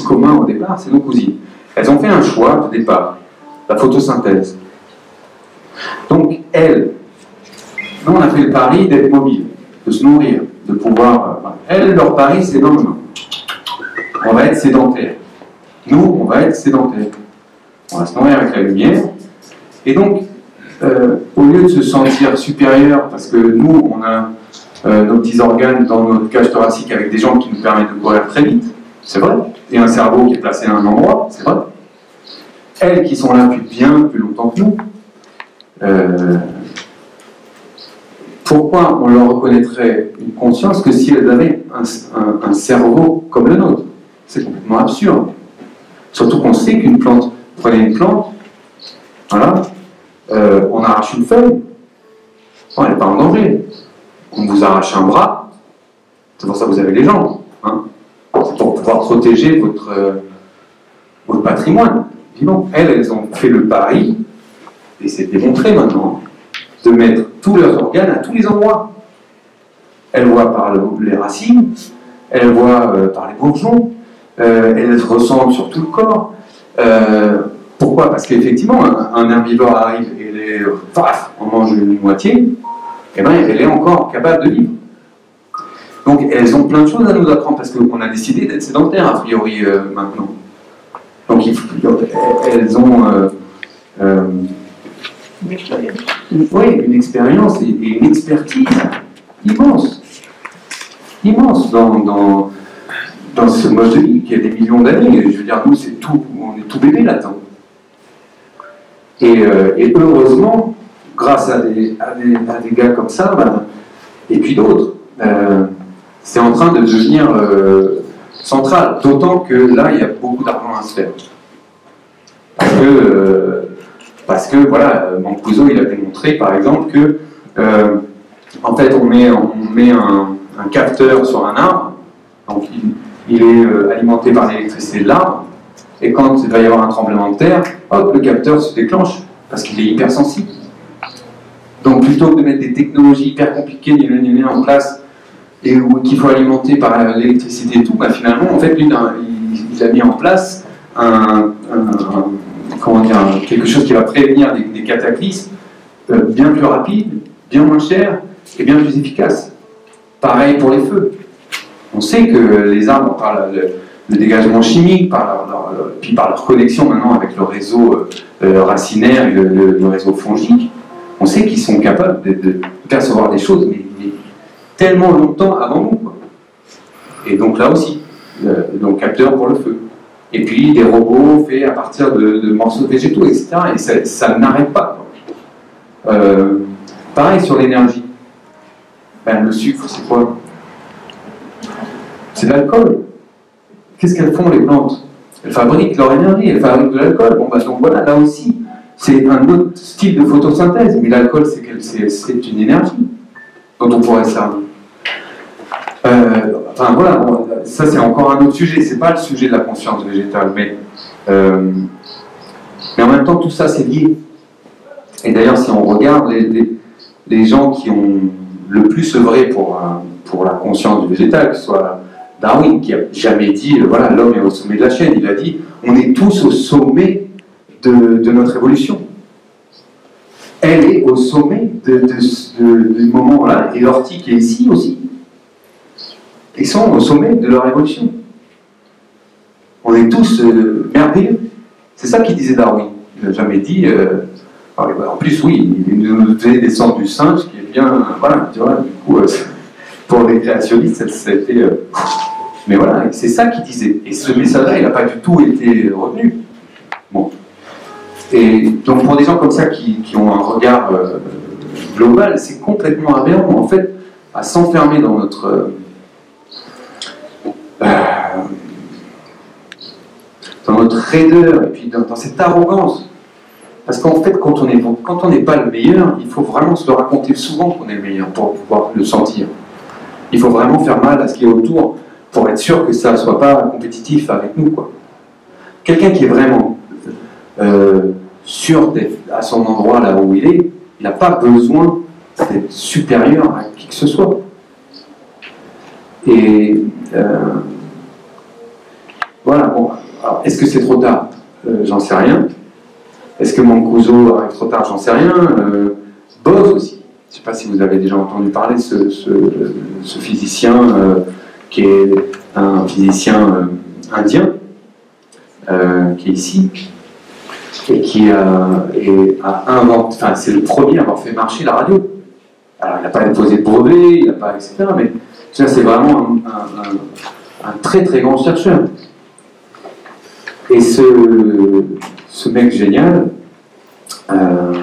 commun au départ, c'est nos cousines. Elles ont fait un choix de départ, la photosynthèse. Donc, elles, nous on a fait le pari d'être mobile, de se nourrir, de pouvoir. elles, leur pari, c'est non. On va être sédentaire. Nous, on va être sédentaire. On va se nourrir avec la lumière. Et donc, euh, au lieu de se sentir supérieur, parce que nous, on a euh, nos petits organes dans notre cage thoracique avec des jambes qui nous permettent de courir très vite, c'est vrai, et un cerveau qui est placé à un endroit, c'est vrai. elles qui sont là depuis bien plus longtemps que nous, euh, pourquoi on leur reconnaîtrait une conscience que si elles avaient un, cerveau comme le nôtre? Absurde. Surtout qu'on sait qu'une plante, prenez une plante, voilà, euh, on arrache une feuille, elle n'est pas en danger. On vous arrache un bras, c'est pour ça que vous avez les jambes. hein. C'est pour pouvoir protéger votre, euh, votre patrimoine. Elles, elles ont fait le pari, et c'est démontré maintenant, de mettre tous leurs organes à tous les endroits. Elles voient par le- les racines, elles voient euh, par les bourgeons, euh, elles ressentent sur tout le corps. Euh, pourquoi? Parce qu'effectivement, un, un herbivore arrive et les, paf, on mange une moitié, et ben elle est encore capable de vivre. Donc elles ont plein de choses à nous apprendre parce qu'on a décidé d'être sédentaires a priori euh, maintenant. Donc il elles ont euh, euh, oui, une expérience et, et une expertise immense, immense dans, dans, dans ce vie qui a des millions d'années. Je veux dire, nous, c'est tout, on est tout bébé là-dedans. Et, euh, et heureusement, grâce à des, gars comme ça, ben, et puis d'autres, euh, c'est en train de devenir euh, central. D'autant que là, il y a beaucoup d'argent à se faire. Parce que, parce que voilà, il a démontré par exemple que, en fait, on met, on met un, un capteur sur un arbre, donc il, il est euh, alimenté par l'électricité de l'arbre, et quand il va y avoir un tremblement de terre, hop, le capteur se déclenche, parce qu'il est hypersensible. Donc plutôt que de mettre des technologies hyper compliquées ni l'une en place, et qu'il faut alimenter par l'électricité et tout, bah, finalement, en fait, il, a mis en place quelque chose qui va prévenir des, des cataclysmes euh, bien plus rapide, bien moins cher et bien plus efficace. Pareil pour les feux. On sait que les arbres, par le, dégagement chimique, leur- puis par leur connexion maintenant avec le réseau euh, euh, racinaire et le, réseau fongique, on sait qu'ils sont capables de, percevoir des choses, mais, tellement longtemps avant nous. Et donc là aussi, euh, donc capteur pour le feu. Et puis des robots faits à partir de, morceaux végétaux, etc. Et ça, n'arrête pas. Euh, pareil sur l'énergie. Ben, le sucre, c'est quoi? C'est de l'alcool. Qu'est-ce qu'elles font les plantes? Elles fabriquent leur énergie, elles fabriquent de l'alcool. Bon, bah, donc voilà, là aussi, c'est un autre style de photosynthèse, mais l'alcool, c'est une énergie dont on pourrait se servir. Euh, enfin voilà, ça c'est encore un autre sujet, c'est pas le sujet de la conscience végétale, mais, euh, mais en même temps tout ça c'est lié. Et d'ailleurs, si on regarde les, les- gens qui ont le plus œuvré pour, pour la conscience du végétal, que ce soit Darwin qui a jamais dit euh, voilà l'homme est au sommet de la chaîne, il a dit on est tous au sommet de, de notre évolution. Elle est au sommet de, de moment-là, et l'ortie qui est ici aussi. Ils sont au sommet de leur évolution. On est tous euh, merveilleux. C'est ça qu'il disait Darwin. Il n'a jamais dit. euh, ah, ben, en plus, oui, il nous faisait descendre du singe, qui est bien. Voilà, tu vois, du coup, euh, pour les créationnistes, ça, mais voilà, c'est ça qu'il disait. Et ce message-là, il n'a pas du tout été retenu. Bon. Et donc, pour des gens comme ça qui, qui ont un regard euh, global, c'est complètement aberrant. En fait, à s'enfermer dans notre. euh, dans notre raideur et puis dans, cette arrogance. Parce qu'en fait, quand on quand on n'est pas le meilleur, il faut vraiment se le raconter souvent qu'on est le meilleur pour pouvoir le sentir. Il faut vraiment faire mal à ce qui est autour pour être sûr que ça ne soit pas compétitif avec nous. quoi. Quelqu'un qui est vraiment euh, sûr d'être à son endroit là où il est, il n'a pas besoin d'être supérieur à qui que ce soit. Et euh, voilà, bon, est-ce que c'est trop tard? Euh, J'en sais rien. Est-ce que Mancuso arrive trop tard? J'en sais rien. Bose aussi. Je ne sais pas si vous avez déjà entendu parler de ce, ce- ce physicien qui est un physicien euh, indien, euh, qui est ici, et qui a, inventé, enfin c'est le premier à avoir fait marcher la radio. Alors il n'a pas déposé de brevet, il n'a pas, etc. Mais ça, c'est vraiment un très très grand chercheur. Et ce, ce mec génial, euh,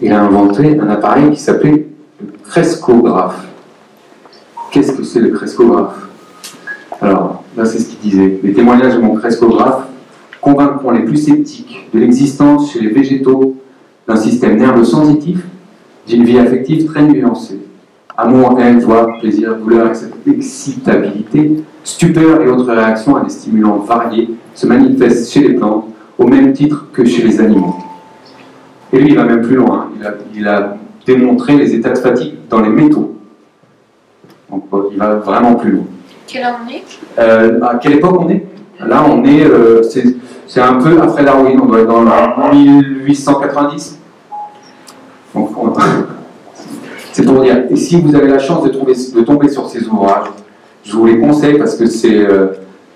il a inventé un appareil qui s'appelait le crescographe. Qu'est-ce que c'est le crescographe? Alors, là, c'est ce qu'il disait. Les témoignages de mon crescographe convaincront les plus sceptiques de l'existence chez les végétaux d'un système nerveux sensitif, d'une vie affective très nuancée. Amour, haine, joie, plaisir, douleur, excitabilité, stupeur et autres réactions à des stimulants variés se manifestent chez les plantes au même titre que chez les animaux. Et lui, il va même plus loin. Il a, il a démontré les états de fatigue dans les métaux. Donc, il va vraiment plus loin. Quelle année Euh, à quelle époque on est? Là, on est, euh, c'est un peu après Darwin, on doit être dans la 1890. Donc, on- c'est pour dire. Et si vous avez la chance de, trouver, de tomber sur ces ouvrages, je vous les conseille parce que c'est euh,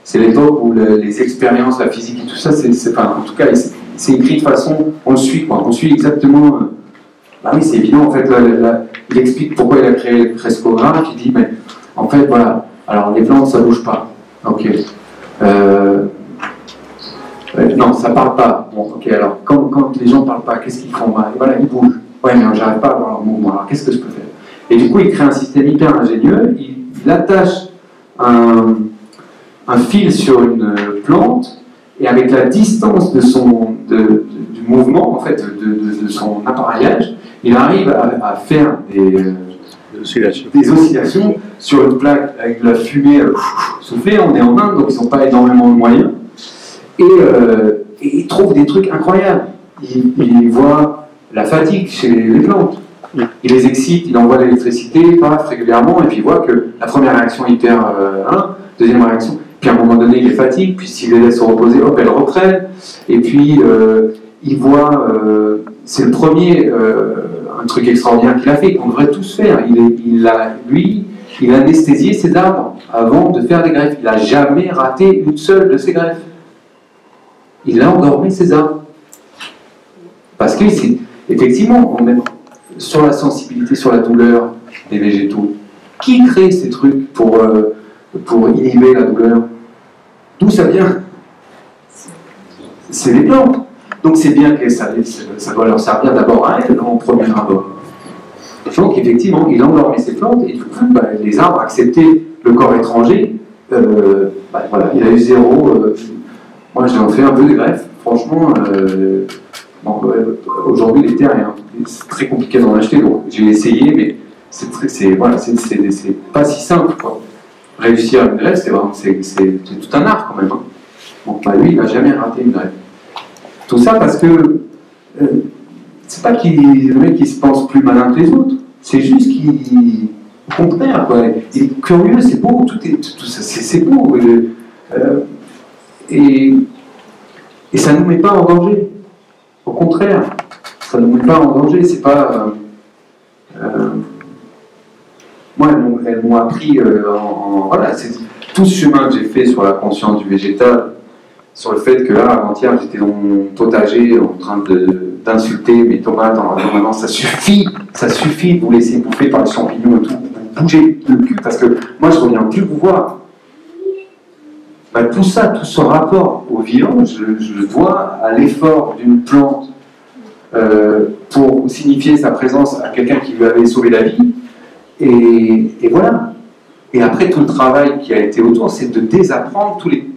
c'est l'époque où le- les expériences, la physique et tout ça, c'est, en tout cas, c'est- c'est écrit de façon, on le suit, quoi. On suit exactement. Euh, bah oui, c'est évident, en fait, il explique pourquoi il a créé le crescographe, il dit, mais en fait, voilà, alors les plantes, ça bouge pas. Ok. Euh, non, ça parle pas. Bon, ok, alors quand, les gens parlent pas, qu'est-ce qu'ils font? Bah, Voilà, ils bougent. Ouais, mais j'arrive pas à voir leur mouvement. Alors qu'est-ce que je peux faire? Et du coup, il crée un système hyper ingénieux. Il, attache un, un fil sur une plante et avec la distance de son, de- mouvement, en fait, de, son appareillage, il arrive à, à faire des, euh, des oscillations sur une plaque avec de la fumée euh, soufflée. On est en Inde, donc ils n'ont pas énormément de moyens. Et, euh, et ils trouvent des trucs incroyables. Ils, ils voient la fatigue chez les plantes. Il les excite, il envoie de l'électricité, paf, régulièrement, et puis il voit que la première réaction hyper euh, hein, deuxième réaction, puis à un moment donné il les fatigue, puis s'il les laisse se reposer, hop, elles reprennent, et puis euh, il voit, euh, c'est le premier, euh, un truc extraordinaire qu'il a fait, qu'on devrait tous faire. Il, a, lui, il a anesthésié ses arbres avant de faire des greffes. Il n'a jamais raté une seule de ses greffes. Il a endormi ses arbres. Parce que, effectivement, on est sur la sensibilité, sur la douleur des végétaux. Qui crée ces trucs pour, euh, pour inhiber la douleur? D'où ça vient? C'est les plantes. Donc c'est bien que ça, doit leur servir d'abord à elles, en premier abord. Donc effectivement, il a endormi ses plantes et du coup, bah, les arbres acceptaient le corps étranger. Euh, bah, voilà, il a eu zéro. euh, moi, j'ai en fait un peu de greffe. Franchement, euh, aujourd'hui, les terres, hein, c'est très compliqué d'en acheter. Donc j'ai essayé, mais c'est pas si simple. Réussir une greffe, c'est tout un art quand même. hein. Donc bah, lui, il n'a jamais raté une greffe. Tout ça parce que euh, c'est pas qu'il mec qui se pense plus malin que les autres, c'est juste qu'il contraire quoi. Il est curieux, c'est beau, tout est tout ça, c'est beau. euh, euh, et, et ça ne nous met pas en danger. Au contraire, ça ne nous met pas en danger. C'est pas. moi, elles m'ont- appris en, en- Voilà, c'est tout ce chemin que j'ai fait sur la conscience du végétal, sur le fait que là, avant-hier, j'étais dans mon potager en train d'insulter mes tomates en leur maintenant ça suffit, ça suffit de vous laisser bouffer par les champignons et tout, vous bougez le cul parce que moi je reviens plus vous voir. Bah, tout ça, tout ce rapport au vivant, je, le vois à l'effort d'une plante euh, pour signifier sa présence à quelqu'un qui lui avait sauvé la vie. Et, et voilà. Et après, tout le travail qui a été autour, c'est de désapprendre tous les.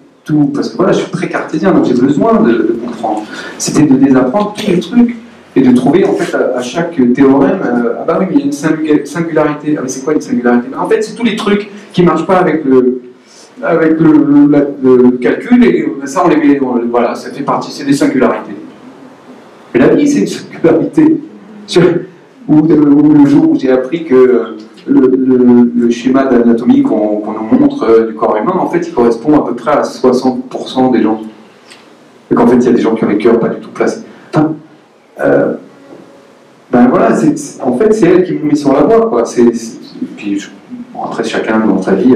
Parce que voilà, je suis très cartésien, donc j'ai besoin de, comprendre. C'était de désapprendre tous les trucs et de trouver en fait à, chaque théorème, euh, ah bah oui, mais il y a une singu- singularité. Ah mais c'est quoi une singularité? Bah, En fait, c'est tous les trucs qui marchent pas avec le, avec le, calcul et ça on les met, on- voilà, ça fait partie, c'est des singularités. Mais la vie, c'est une singularité. Ou le jour où j'ai appris que euh, le, schéma d'anatomie qu'on nous montre euh, du corps humain, en fait, il correspond à peu près à 60% des gens. Et qu'en fait, il y a des gens qui ont les cœurs pas du tout placés. Enfin, euh, ben voilà, en fait, c'est elle qui nous met sur la voie. Quoi. C'est- puis, bon, après, chacun dans sa vie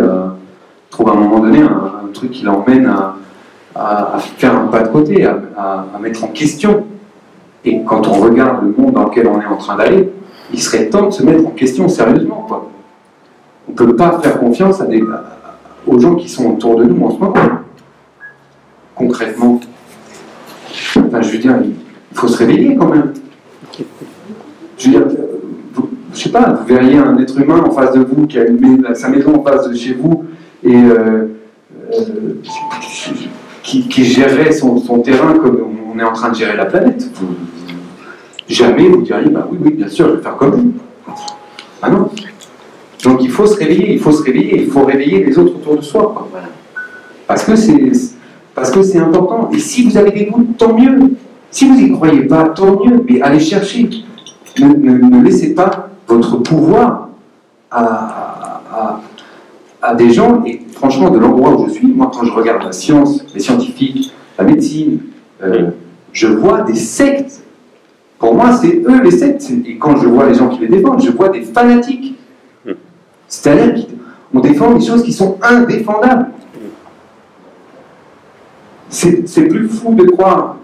trouve à un moment donné un, truc qui l'emmène à, faire un pas de côté, à mettre en question. Et quand on regarde le monde dans lequel on est en train d'aller, il serait temps de se mettre en question sérieusement. Quoi. On ne peut pas faire confiance aux gens qui sont autour de nous en ce moment. Concrètement. Enfin, je veux dire, il faut se réveiller quand même. Je veux dire, vous- je sais pas, vous verriez un être humain en face de vous qui a sa maison en face de chez vous et euh, euh, qui, gérerait son, terrain comme on est en train de gérer la planète. Jamais vous diriez, bah oui, oui, bien sûr, je vais faire comme vous. Ah non. Donc il faut se réveiller, il faut se réveiller, il faut réveiller les autres autour de soi. quoi. Parce que c'est parce que c'est important. Et si vous avez des doutes, tant mieux. Si vous n'y croyez pas, tant mieux. Mais allez chercher. Ne, ne- ne laissez pas votre pouvoir à, à- à des gens. Et franchement, de l'endroit où je suis, moi, quand je regarde la science, les scientifiques, la médecine, euh, je vois des sectes. Pour moi, c'est eux les sectes. Et quand je vois les gens qui les défendent, je vois des fanatiques. C'est-à-dire qu'on défend des choses qui sont indéfendables. C'est plus fou de croire,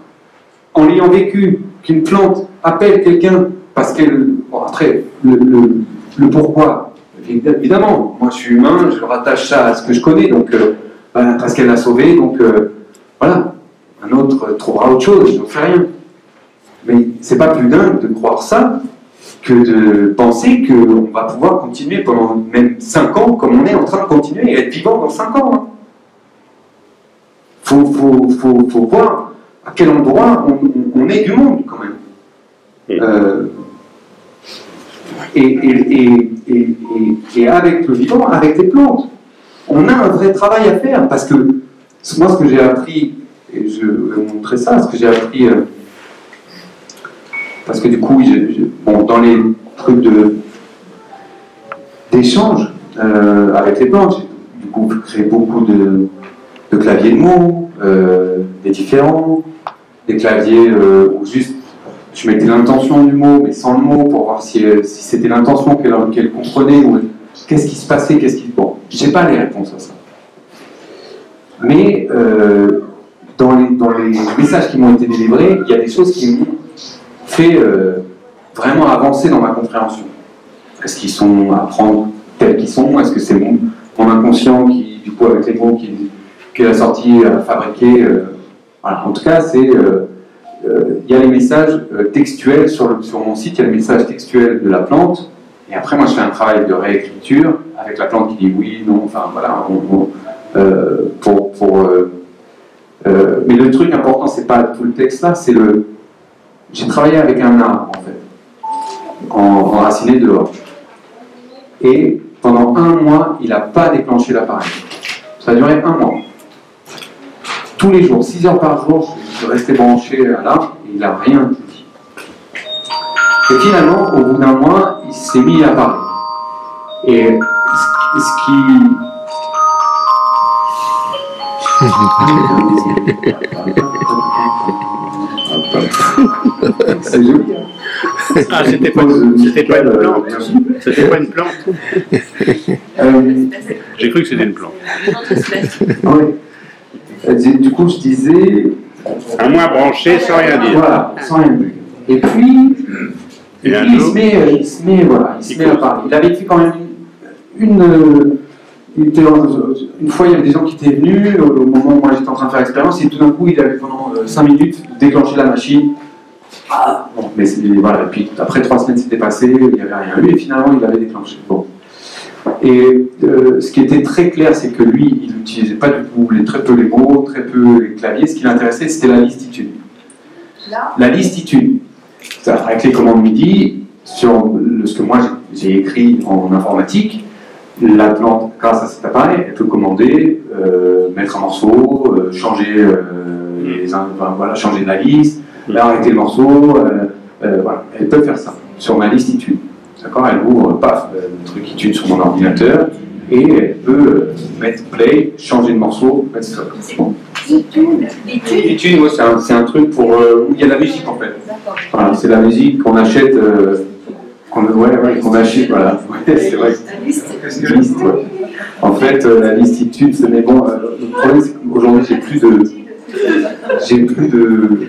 en l'ayant vécu, qu'une plante appelle quelqu'un parce qu'elle. Bon, après, le, le- le pourquoi, évidemment, moi je suis humain, je rattache ça à ce que je connais, donc euh, ben, parce qu'elle l'a sauvé, donc euh, voilà. Un autre trouvera autre chose, je n'en fais rien. Mais c'est pas plus dingue de croire ça que de penser qu'on va pouvoir continuer pendant même 5 ans comme on est en train de continuer et être vivant dans 5 ans. hein. Faut, faut, faut, faut voir à quel endroit on, est du monde quand même. Euh, et, et, et, et, et- et avec le vivant, avec les plantes, on a un vrai travail à faire parce que moi ce que j'ai appris, et je vais vous montrer ça, ce que j'ai appris, euh, parce que du coup, bon, dans les trucs d'échange euh, avec les plantes, du coup créé beaucoup de, de claviers de mots, euh, des différents, des claviers euh, où juste je mettais l'intention du mot, mais sans le mot, pour voir si, si c'était l'intention qu'elle qu'elle comprenait, ou qu'est-ce qui se passait, qu'est-ce qui... Bon, j'ai pas les réponses à ça. Mais dans, les, dans les messages qui m'ont été délivrés, il y a des choses qui m'ont fait euh, vraiment avancer dans ma compréhension. Est-ce qu'ils sont à prendre tels qu'ils sont? Est-ce que c'est mon, inconscient qui, du coup, avec les mots qui, qui a sorti, a fabriqué euh, voilà. En tout cas, c'est... il y a les messages textuels sur, le- mon site, il y a les messages textuels de la plante, et après moi je fais un travail de réécriture avec la plante qui dit oui, non, enfin voilà, euh, pour, euh, mais le truc important c'est pas tout le texte là, c'est le, j'ai travaillé avec un arbre en fait, en, enraciné dehors, et pendant un mois il n'a pas déclenché l'appareil, ça a duré un mois tous les jours, 6 heures par jour, je restais branché à l'arbre et il n'a rien dit. Et finalement, au bout d'un mois, il s'est mis à parler. Et ce, ce qui. C'est joli, hein Ah, c'était pas, c'était pas une plante. C'était pas une plante. Euh, J'ai cru que c'était une plante. ouais. Euh, Du coup, je disais. Un mois branché sans rien dire. Voilà, sans rien dire. Et puis, et puis il, se met, euh, il se met, voilà, il se met à parler. Il avait fait quand même une. une, euh, fois, il y avait des gens qui étaient venus au au moment où moi j'étais en train de faire l'expérience, et tout d'un coup, il avait pendant 5 minutes déclenché la machine. Ah, bon, mais voilà, et puis après 3 semaines s'étaient passées, il n'y avait rien eu, et finalement, il avait déclenché. Bon. Et euh, ce qui était très clair, c'est que lui, il n'utilisait pas du tout les, très peu les mots, très peu les claviers. Ce qui l'intéressait, c'était la listitude. Là, La listitude. Avec les commandes MIDI, sur le- ce que moi j'ai écrit en informatique, la plante, grâce à cet appareil, elle peut commander, euh, mettre un morceau, euh, changer, euh, les, enfin, voilà, changer la liste, Mm. arrêter le morceau. euh, euh, voilà. Elle peut faire ça sur ma listitude. D'accord? Elle ouvre, paf, euh, le truc qui tune sur mon ordinateur et elle peut mettre play, changer de morceau, mettre stop. Listitude, ouais, c'est un, truc pour, où il y a la musique en fait. Voilà, c'est la musique qu'on achète, qu'on ouais, ouais, qu'on achète, voilà. Ouais, c'est vrai. Liste. Liste. En fait, la listitude, c'est mais bon. le problème, c'est qu'aujourd'hui, j'ai plus de, j'ai plus de,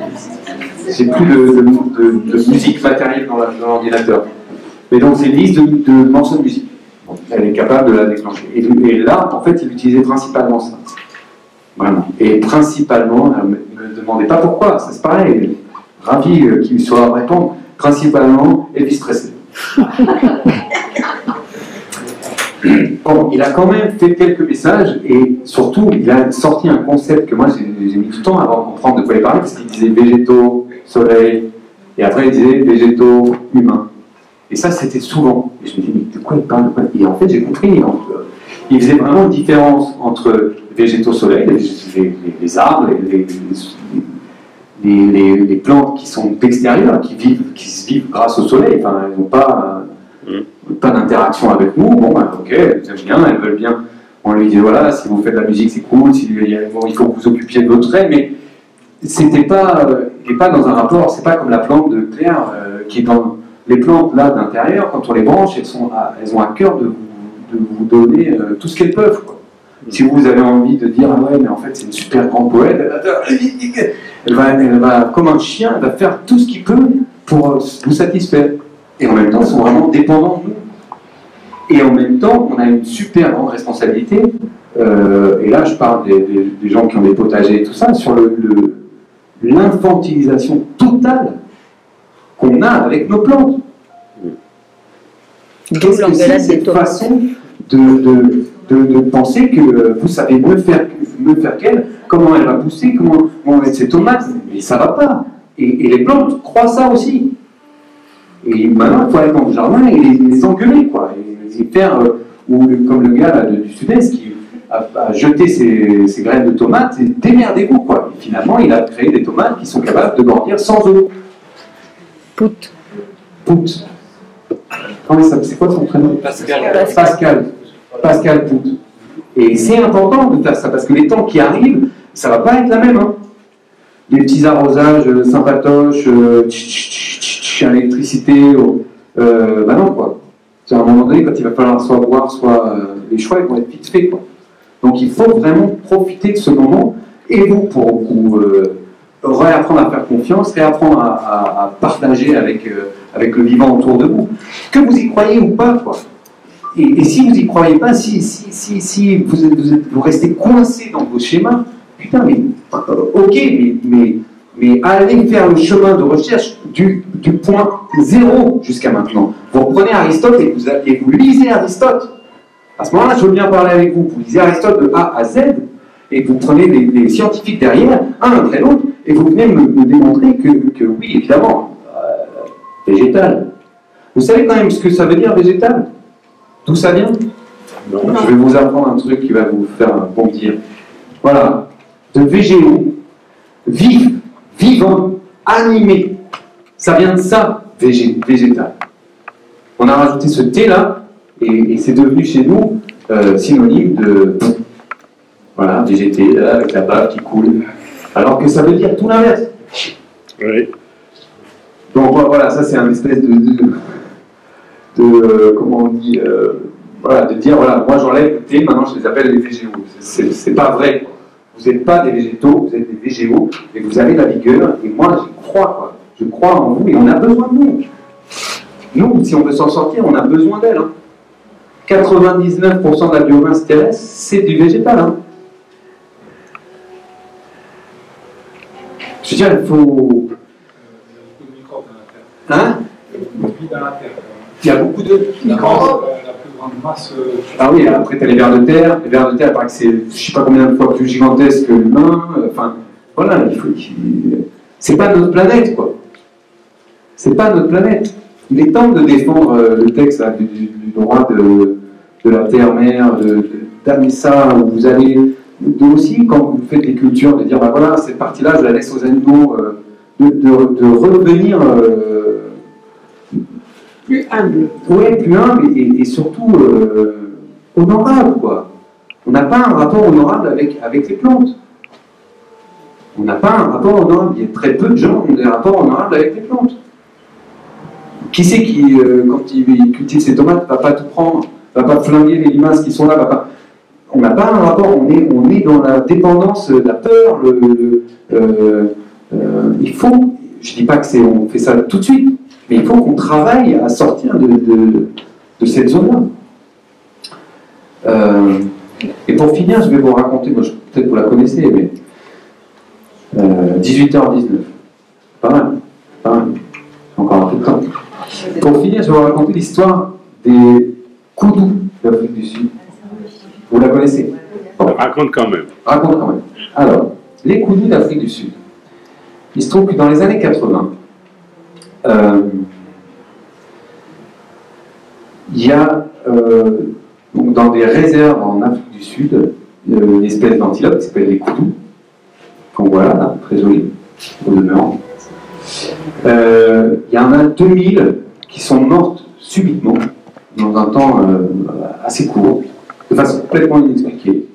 j'ai plus de, musique matérielle dans l'ordinateur. Mais donc, c'est une liste de, morceaux de musique. Elle est capable de la déclencher. Et, là, en fait, il utilisait principalement ça. Vraiment. Et principalement, la me demandez pas pourquoi, ça c'est pareil. Ravi euh, qu'il soit répondre. Principalement, Elvis Presley. Bon, il a quand même fait quelques messages et surtout, il a sorti un concept que moi j'ai mis du temps avant de comprendre de quoi il parlait parce qu'il disait végétaux, soleil, et après il disait végétaux, humains. Et ça, c'était souvent. Et je me dis, mais de quoi il parle Et en fait, j'ai compris. euh, il faisait vraiment une différence entre végétaux soleil, les, arbres, les, les- plantes qui sont d'extérieur, qui vivent, qui se vivent grâce au soleil. Enfin, elles n'ont pas, euh, pas d'interaction avec nous. Bon, ben, ok, elles aiment bien, elles veulent bien. On lui dit, voilà, si vous faites de la musique, c'est cool, il faut que vous occupiez de votre trait, mais c'était pas, euh, il n'est pas dans un rapport, c'est pas comme la plante de Claire euh, qui est dans les plantes là d'intérieur, quand on les branche, elles, sont elles ont à cœur de vous, donner euh, tout ce qu'elles peuvent. Si vous avez envie de dire, ah ouais, mais en fait c'est une super grande poète, elle va, elle va, comme un chien, elle va faire tout ce qu'il peut pour euh, vous satisfaire. Et en même temps, sont vraiment dépendants de nous. Et en même temps, on a une super grande responsabilité. euh, et là, je parle des, des- des gens qui ont des potagers et tout ça, sur le- le- l'infantilisation totale qu'on a avec nos plantes. Qu'est-ce que c'est cette façon de, de, de, de penser que vous savez mieux faire, mieux faire qu'elle, comment elle va pousser, comment on va mettre ses tomates, mais ça va pas. Et, et les plantes croient ça aussi. Et maintenant, il faut aller dans le jardin et les, les engueuler, quoi. Et les faire, euh, ou comme le gars là, de- du sud-est qui a, a jeté ses, ses graines de tomates, et démerdez-vous, quoi. Et finalement, il a créé des tomates qui sont capables de grandir sans eau. Pout. Pout. C'est quoi son prénom? Pascal. Pascal. Pascal Pout. Et c'est important de faire ça parce que les temps qui arrivent, ça va pas être la même. Hein. Les petits arrosages euh, sympatoches, euh, tch, tch, tch, à l'électricité, oh, euh, bah non quoi. C'est à un moment donné, quand il va falloir soit boire, soit euh, les choix, vont être vite faits quoi. Donc il faut vraiment profiter de ce moment et vous pour vous euh, réapprendre à faire confiance, réapprendre à, partager avec, euh, avec le vivant autour de vous. Que vous y croyez ou pas quoi. Et, si vous n'y croyez pas, si, si, si, si vous, vous, restez coincé dans vos schémas, putain, mais euh, ok, mais, mais allez faire le chemin de recherche du, du point zéro jusqu'à maintenant. Vous reprenez Aristote et vous, et vous lisez Aristote. À ce moment-là, je veux bien parler avec vous. Vous lisez Aristote de A à Z et vous prenez les, les scientifiques derrière, un après l'autre, et vous venez me, me démontrer que, que oui, évidemment, euh, végétal. Vous savez quand même ce que ça veut dire végétal? D'où ça vient? Je vais vous apprendre un truc qui va vous faire bondir. Voilà. De végéaux, vif, vivant, animé. Ça vient de ça, végé- végétal. On a rajouté ce T là, et, et c'est devenu chez nous euh, synonyme de. Voilà, végété, là, avec la bave qui coule. Alors que ça veut dire tout l'inverse. Oui. Donc voilà, ça c'est un espèce de, de, de, euh, comment on dit, euh, voilà, de dire voilà, moi j'enlève le thé, maintenant je les appelle les végéaux. C'est c'est pas vrai. quoi. Vous n'êtes pas des végétaux, vous êtes des végéaux, et vous avez la vigueur, et moi j'y crois, quoi. Je crois en vous, et on a besoin de vous. Nous, si on veut s'en sortir, on a besoin d'elle. hein. 99% de la biomasse terrestre, c'est du végétal. hein. Je veux dire, il faut. Hein? Il y a beaucoup de microbes. Euh, Ah oui, après tu as les vers de terre. Les vers de terre, paraît que c'est je sais pas combien de fois plus gigantesque que l'humain. Enfin, voilà, il faut. qu'il- C'est pas notre planète, quoi. C'est pas notre planète. Il est temps de défendre euh, le texte du, droit de, de la terre-mère, d'amener ça où vous allez. De aussi, quand vous faites des cultures, de dire, bah voilà, cette partie-là, je la laisse aux animaux, euh, de, de- revenir. Plus humble. Ouais, plus humble et, surtout euh, honorable, quoi. On n'a pas un rapport honorable avec, avec les plantes. On n'a pas un rapport honorable. Il y a très peu de gens qui ont des rapports honorables avec les plantes. Qui c'est qui, euh, quand il, cultive ses tomates, va pas tout prendre, va pas flinguer les limaces qui sont là, va pas... On n'a pas un rapport, on est, on est dans la dépendance, la peur, le, euh, euh, il faut, je dis pas que c'est, on fait ça tout de suite, mais il faut qu'on travaille à sortir de, de- de cette zone-là. Euh, et pour finir, je vais vous raconter, moi, peut-être vous la connaissez, mais euh, Euh, 18h19. Pas mal. Pas mal. Encore un peu de temps. Pour finir, je vais vous raconter l'histoire des Koudous d'Afrique du Sud. Vous la connaissez? Raconte quand même. Raconte quand même. Alors, les Koudous d'Afrique du Sud. Il se trouve que dans les années 80, euh, il y a euh, donc dans des réserves en Afrique du Sud euh, une espèce d'antilope qui s'appelle les Koudous, qu'on voit là, très joli, au demeurant. Il y en a 2000 qui sont mortes subitement dans un temps assez court, de façon complètement inexpliquée.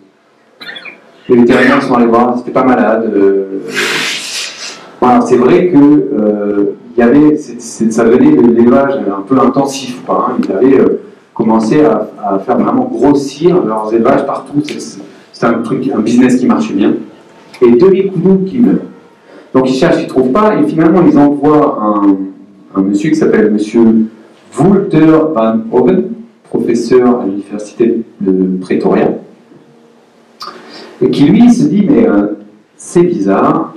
Les vétérinaires sont allés voir, c'était pas malade. C'est vrai que euh, y avait, ça venait de l'élevage un peu intensif. Hein. Ils avaient euh, commencé à, faire vraiment grossir leurs élevages partout. C'est- un truc, un business qui marchait bien. Et 2000 coudous qui meurent. Donc ils cherchent, ils ne trouvent pas, et finalement ils envoient un, monsieur qui s'appelle Monsieur Wouter van Hoven, professeur à l'université de Pretoria, et qui lui se dit mais euh, c'est bizarre,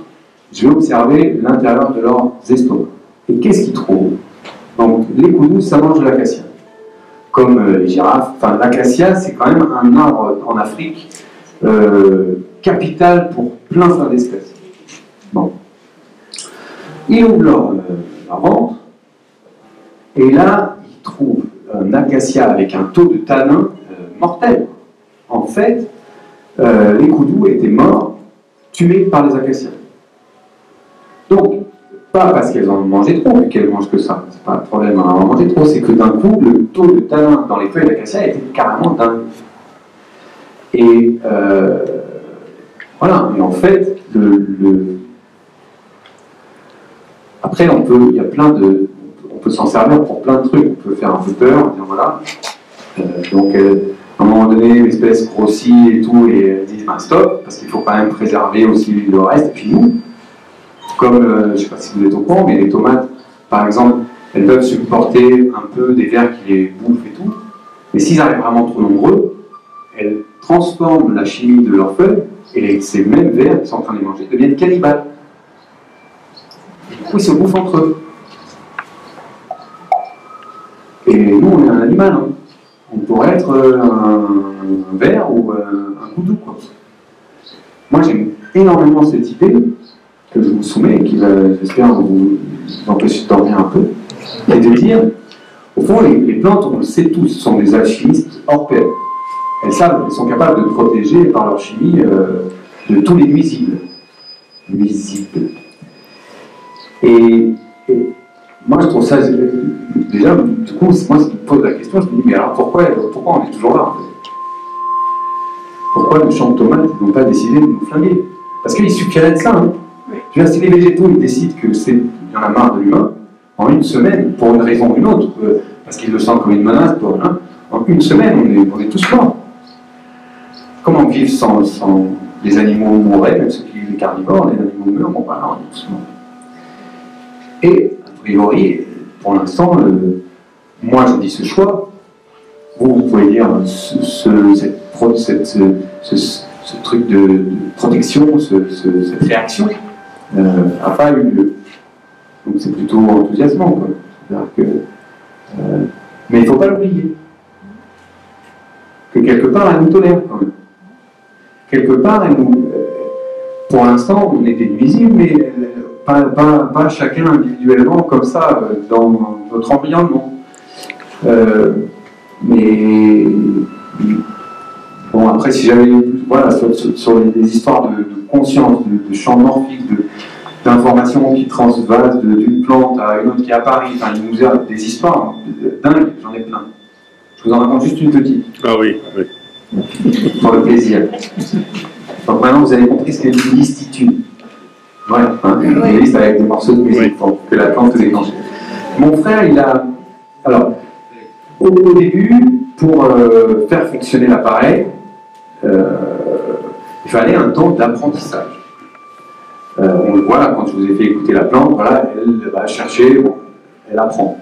je vais observer l'intérieur de leurs estomacs. Et qu'est-ce qu'ils trouvent? Donc les koudous, ça mange de l'acacia. Comme euh, les girafes, enfin l'acacia c'est quand même un arbre en Afrique euh, capital pour plein plein d'espèces. Bon. Ils ouvrent leur, euh, leur ventre, et là, ils trouvent un acacia avec un taux de tanin mortel. En fait, les koudous étaient morts, tués par les acacias. Donc, pas parce qu'elles en ont mangé trop, vu qu'elles mangent que ça, c'est pas un problème d'en avoir mangé trop, c'est que d'un coup, le taux de tanin dans les feuilles d'acacia était carrément dingue. Et euh, voilà, et en fait, le, le- après, on peut, il y a plein de, on peut s'en servir pour plein de trucs. On peut faire un peu peur, en disant voilà. Euh, donc, euh, à un moment donné, l'espèce grossit et tout, et dit ben, stop, parce qu'il faut quand même préserver aussi le reste. Et puis nous, comme, euh, je ne sais pas si vous êtes au courant, mais les tomates, par exemple, elles peuvent supporter un peu des vers qui les bouffent et tout. Mais s'ils arrivent vraiment trop nombreux, elles transforment la chimie de leurs feuilles, et ces mêmes vers qui sont en train de les manger deviennent cannibales. Du coup, ils se bouffent entre eux. Et nous, on est un animal. hein. On pourrait être euh, un, un ver ou euh, un coudou. Quoi. Moi, j'aime énormément cette idée que je vous soumets et qui va, j'espère, vous empêcher de dormir un peu. Et de dire, au fond, les, plantes, on le sait tous, sont des alchimistes hors pair. Elles savent, elles sont capables de protéger par leur chimie euh, de tous les nuisibles. Nuisibles. Et, moi, je trouve ça. Déjà, du coup, moi, ce qui me pose la question, je me dis, mais alors pourquoi, pourquoi on est toujours là Pourquoi le champ de tomates n'ont pas décidé de nous flinguer? Parce qu'il suffirait de ça. Je si les végétaux ils décident que c'est, il y en a marre de l'humain, en une semaine, pour une raison ou une autre, euh, parce qu'ils le sentent comme une menace, pour, en une semaine, on est, tous morts. Comment vivre sans, sans les animaux mourraient, même ceux qui les carnivores, les animaux meurent, bon voilà, on est tous morts. Et, a priori, pour l'instant, euh, moi je dis ce choix. Vous, vous pouvez dire ce, ce- truc de, protection, ce- ce- cette réaction n'a pas eu lieu. Donc c'est plutôt enthousiasmant. Quoi. Euh, mais il ne faut pas l'oublier. Que quelque part, elle nous tolère quand même. Quelque part, elle nous, euh, pour l'instant, on des nuisibles, mais euh, pas, pas, pas chacun individuellement comme ça euh, dans notre environnement. Euh, mais bon, après, si j'avais voilà, sur, sur- sur les, les histoires de, de conscience, de, de champs morphiques, de- d'informations qui transvasent de- d'une plante à une autre qui apparaît, enfin, il nous a des histoires dingues, j'en ai plein. Je vous en raconte juste une petite Ah oui, oui. pour le plaisir. Donc maintenant, vous avez compris ce qu'est une listitude. Ouais, hein, une liste avec des morceaux de musique pour que la plante se déclenche. Mon frère, il a. Alors, au, au début, pour euh, faire fonctionner l'appareil, euh, il fallait un temps d'apprentissage. Euh, on le voit là, quand je vous ai fait écouter la plante, voilà, elle va chercher, elle apprend.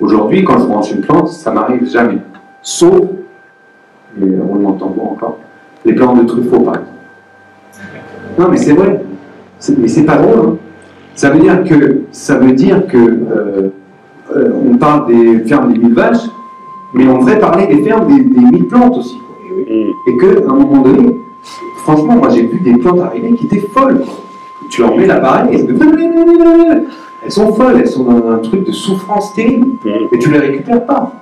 Aujourd'hui, quand je branche une plante, ça m'arrive jamais. Sauf et on l'entend pas encore. Les plantes de Truffaut, par exemple. Non, mais c'est vrai. Mais c'est pas drôle. hein. Ça veut dire que, ça veut dire que euh, on parle des fermes des mille vaches, mais on devrait parler des fermes des, des mille plantes aussi. Et qu'à un moment donné, franchement, moi j'ai vu des plantes arriver qui étaient folles. Tu leur mets l'appareil, elles, se- elles sont folles, elles sont dans un truc de souffrance terrible, et tu les récupères pas,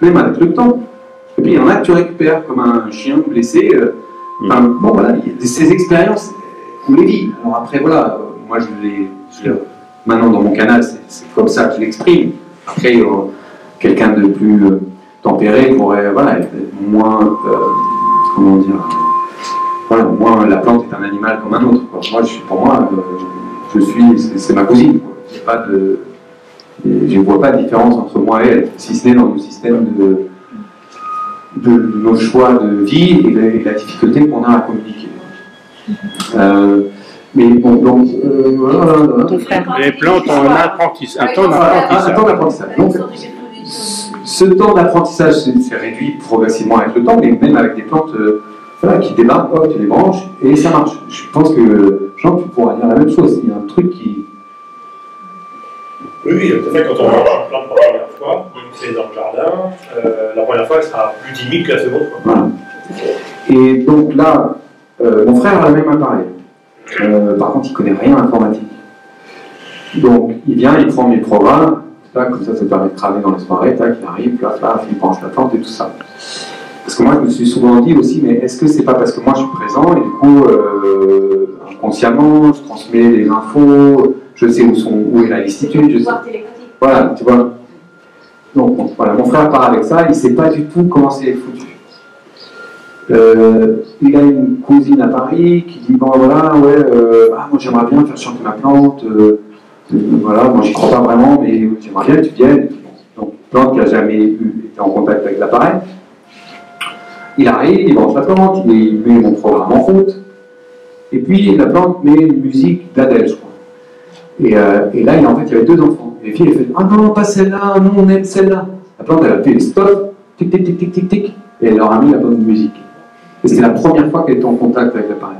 même avec le temps. Et puis il y en a que tu récupères comme un chien blessé. euh, enfin, bon voilà, ces expériences, on les vit. Alors après voilà, moi je les, je les- maintenant dans mon canal, c'est c'est comme ça que je l'exprime. Après, euh, quelqu'un de plus euh, tempéré pourrait voilà, être moins, euh, comment dire, voilà, moi la plante est un animal comme un autre. quoi. Moi, je suis, pour moi, euh, je suis, c'est c'est ma cousine. quoi. Pas de, je ne vois pas de différence entre moi et elle, si ce n'est dans nos systèmes de, de, de nos choix de vie et la, et la difficulté qu'on a à communiquer. Euh, mais bon, donc, euh, voilà, voilà. Les plantes ont un apprentissage, un temps Ah, d'apprentissage. un temps d'apprentissage. Donc, ce temps d'apprentissage s'est réduit progressivement avec le temps, mais même avec des plantes euh, voilà, qui débarquent, hop, tu les branches, et ça marche. Je pense que, Jean, tu pourras dire la même chose. Il y a un truc qui. Oui, oui, tout à fait, quand on mange une plante pour la première fois, c'est dans le jardin, euh, la première fois elle sera plus timide que la seconde fois. Voilà. Et donc là, euh, mon frère a le même appareil. Euh, par contre, il connaît rien à l'informatique. Donc, il vient, il prend mes programmes, tac, comme ça, ça permet de travailler dans les soirées, tac, il arrive, là, là, il branche la plante et tout ça. Parce que moi, je me suis souvent dit aussi, mais est-ce que c'est pas parce que moi je suis présent et du coup, euh, inconsciemment, je transmets les infos, je sais où, sont, où est la listitude, je sais. Voilà, tu vois. Donc, bon, voilà, mon frère part avec ça, il ne sait pas du tout comment c'est foutu. Euh, il a une cousine à Paris qui dit Bon, voilà, ouais, euh, ah, moi j'aimerais bien faire chanter ma plante. euh, voilà, moi j'y crois pas vraiment, mais j'aimerais bien que tu viennes. Donc, plante qui n'a jamais été en contact avec l'appareil. Il arrive, il branche la plante, il met mon programme en route. Et puis la plante met une musique d'Adèle, je crois. Et, euh, là, il, en fait, il y avait deux enfants. Et les filles, elles fait Ah non, pas celle-là, nous on aime celle-là. La plante, elle a fait stop, tic, tic, tic, tic, tic, tic, et elle leur a mis la bonne musique. Et c'était la première fois qu'elle était en contact avec l'appareil.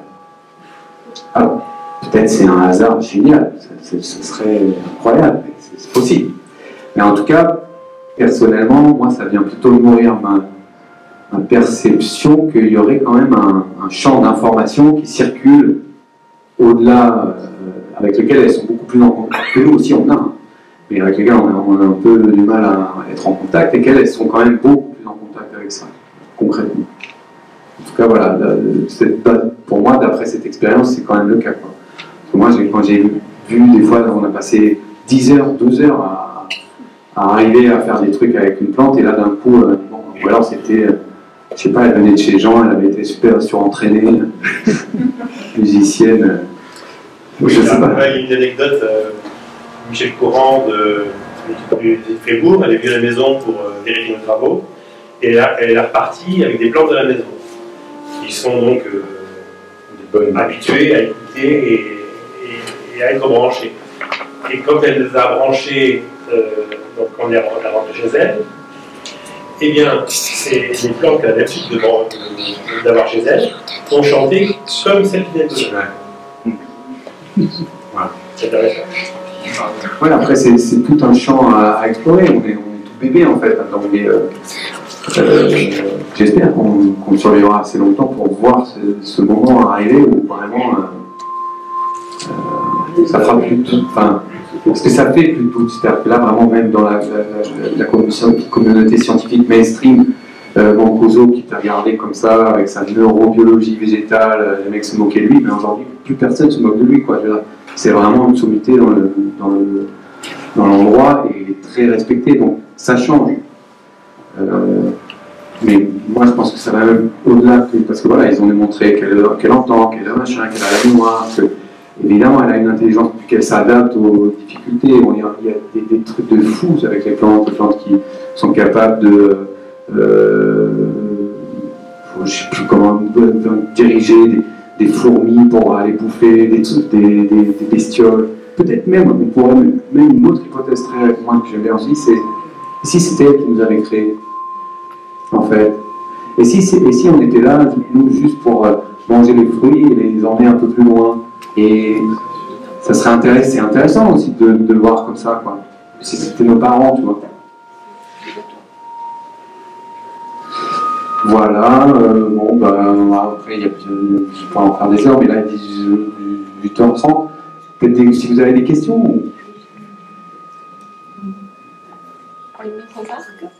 Alors, peut-être c'est un hasard génial, ce serait incroyable, c'est possible. Mais en tout cas, personnellement, moi, ça vient plutôt nourrir ma, ma perception qu'il y aurait quand même un, champ d'information qui circule au-delà, euh, avec lequel elles sont beaucoup plus en contact que nous aussi, on a, hein, mais avec lesquelles on a, on a un peu du mal à être en contact, et qu'elles elles sont quand même beaucoup plus en contact avec ça, concrètement. En tout cas, voilà, pour moi, d'après cette expérience, c'est quand même le cas. Moi, j'ai- quand j'ai vu, des fois, on a passé 10 heures, 12 heures à, à arriver à faire des trucs avec une plante, et là, d'un coup, euh, bon, ou alors c'était, euh, je sais pas, elle venait de chez Jean, elle avait été super surentraînée, musicienne, euh, je sais pas. Il y a une anecdote, euh, Michel Courant de, de, de Fribourg, elle est venue à la maison pour euh, vérifier nos travaux, et elle, a- elle est repartie avec des plantes de la maison. Ils sont donc euh, habitués à écouter et, et- à être branchés. Et quand elle les a branchés, euh, donc quand elle est rentrée chez elle, eh bien, les plantes qu'elle a l'habitude de- de- d'avoir chez elle ont chanté comme celles qui viennent de là. C'est. Ouais, après, c'est tout un champ à, explorer. On est, on tout bébé, en fait. Euh, euh, j'espère qu'on survivra assez longtemps pour voir ce, moment arriver où vraiment ça fera plus doute. Enfin, parce que ça fait doute. C'est-à-dire que là, vraiment, même dans la, communauté, scientifique mainstream, euh, qui t'a regardé comme ça, avec sa neurobiologie végétale, euh, les mecs se moquaient de lui, mais aujourd'hui, plus personne se moque de lui. C'est vraiment une sommité dans le- dans le- dans l'endroit et il est très respecté. Donc ça change. Euh, mais moi, je pense que ça va même au-delà, parce que voilà, ils ont démontré qu'elle qu'elle entend, qu'elle a machin, qu'elle a la mémoire, que évidemment, elle a une intelligence, puis qu'elle s'adapte aux difficultés. Il y a, des, trucs de fous avec les plantes, les plantes qui sont capables de, euh, faut- je sais plus comment, diriger des, fourmis pour aller bouffer des, des, des, bestioles. Peut-être même, on pourrait même même une autre hypothèse très moi que j'aime bien c'est si c'était elle qui nous avait créés, en fait? Et si, et si on était là, nous, juste pour euh, manger les fruits et les emmener un peu plus loin? Et ça serait intéressant, c'est intéressant aussi de, de le voir comme ça, quoi. Si c'était nos parents, tu vois. Voilà, euh, bon, bah, après, il y a, je peux en faire des heures, mais là, il est 18h30. Peut-être si vous avez des questions. Une autre remarque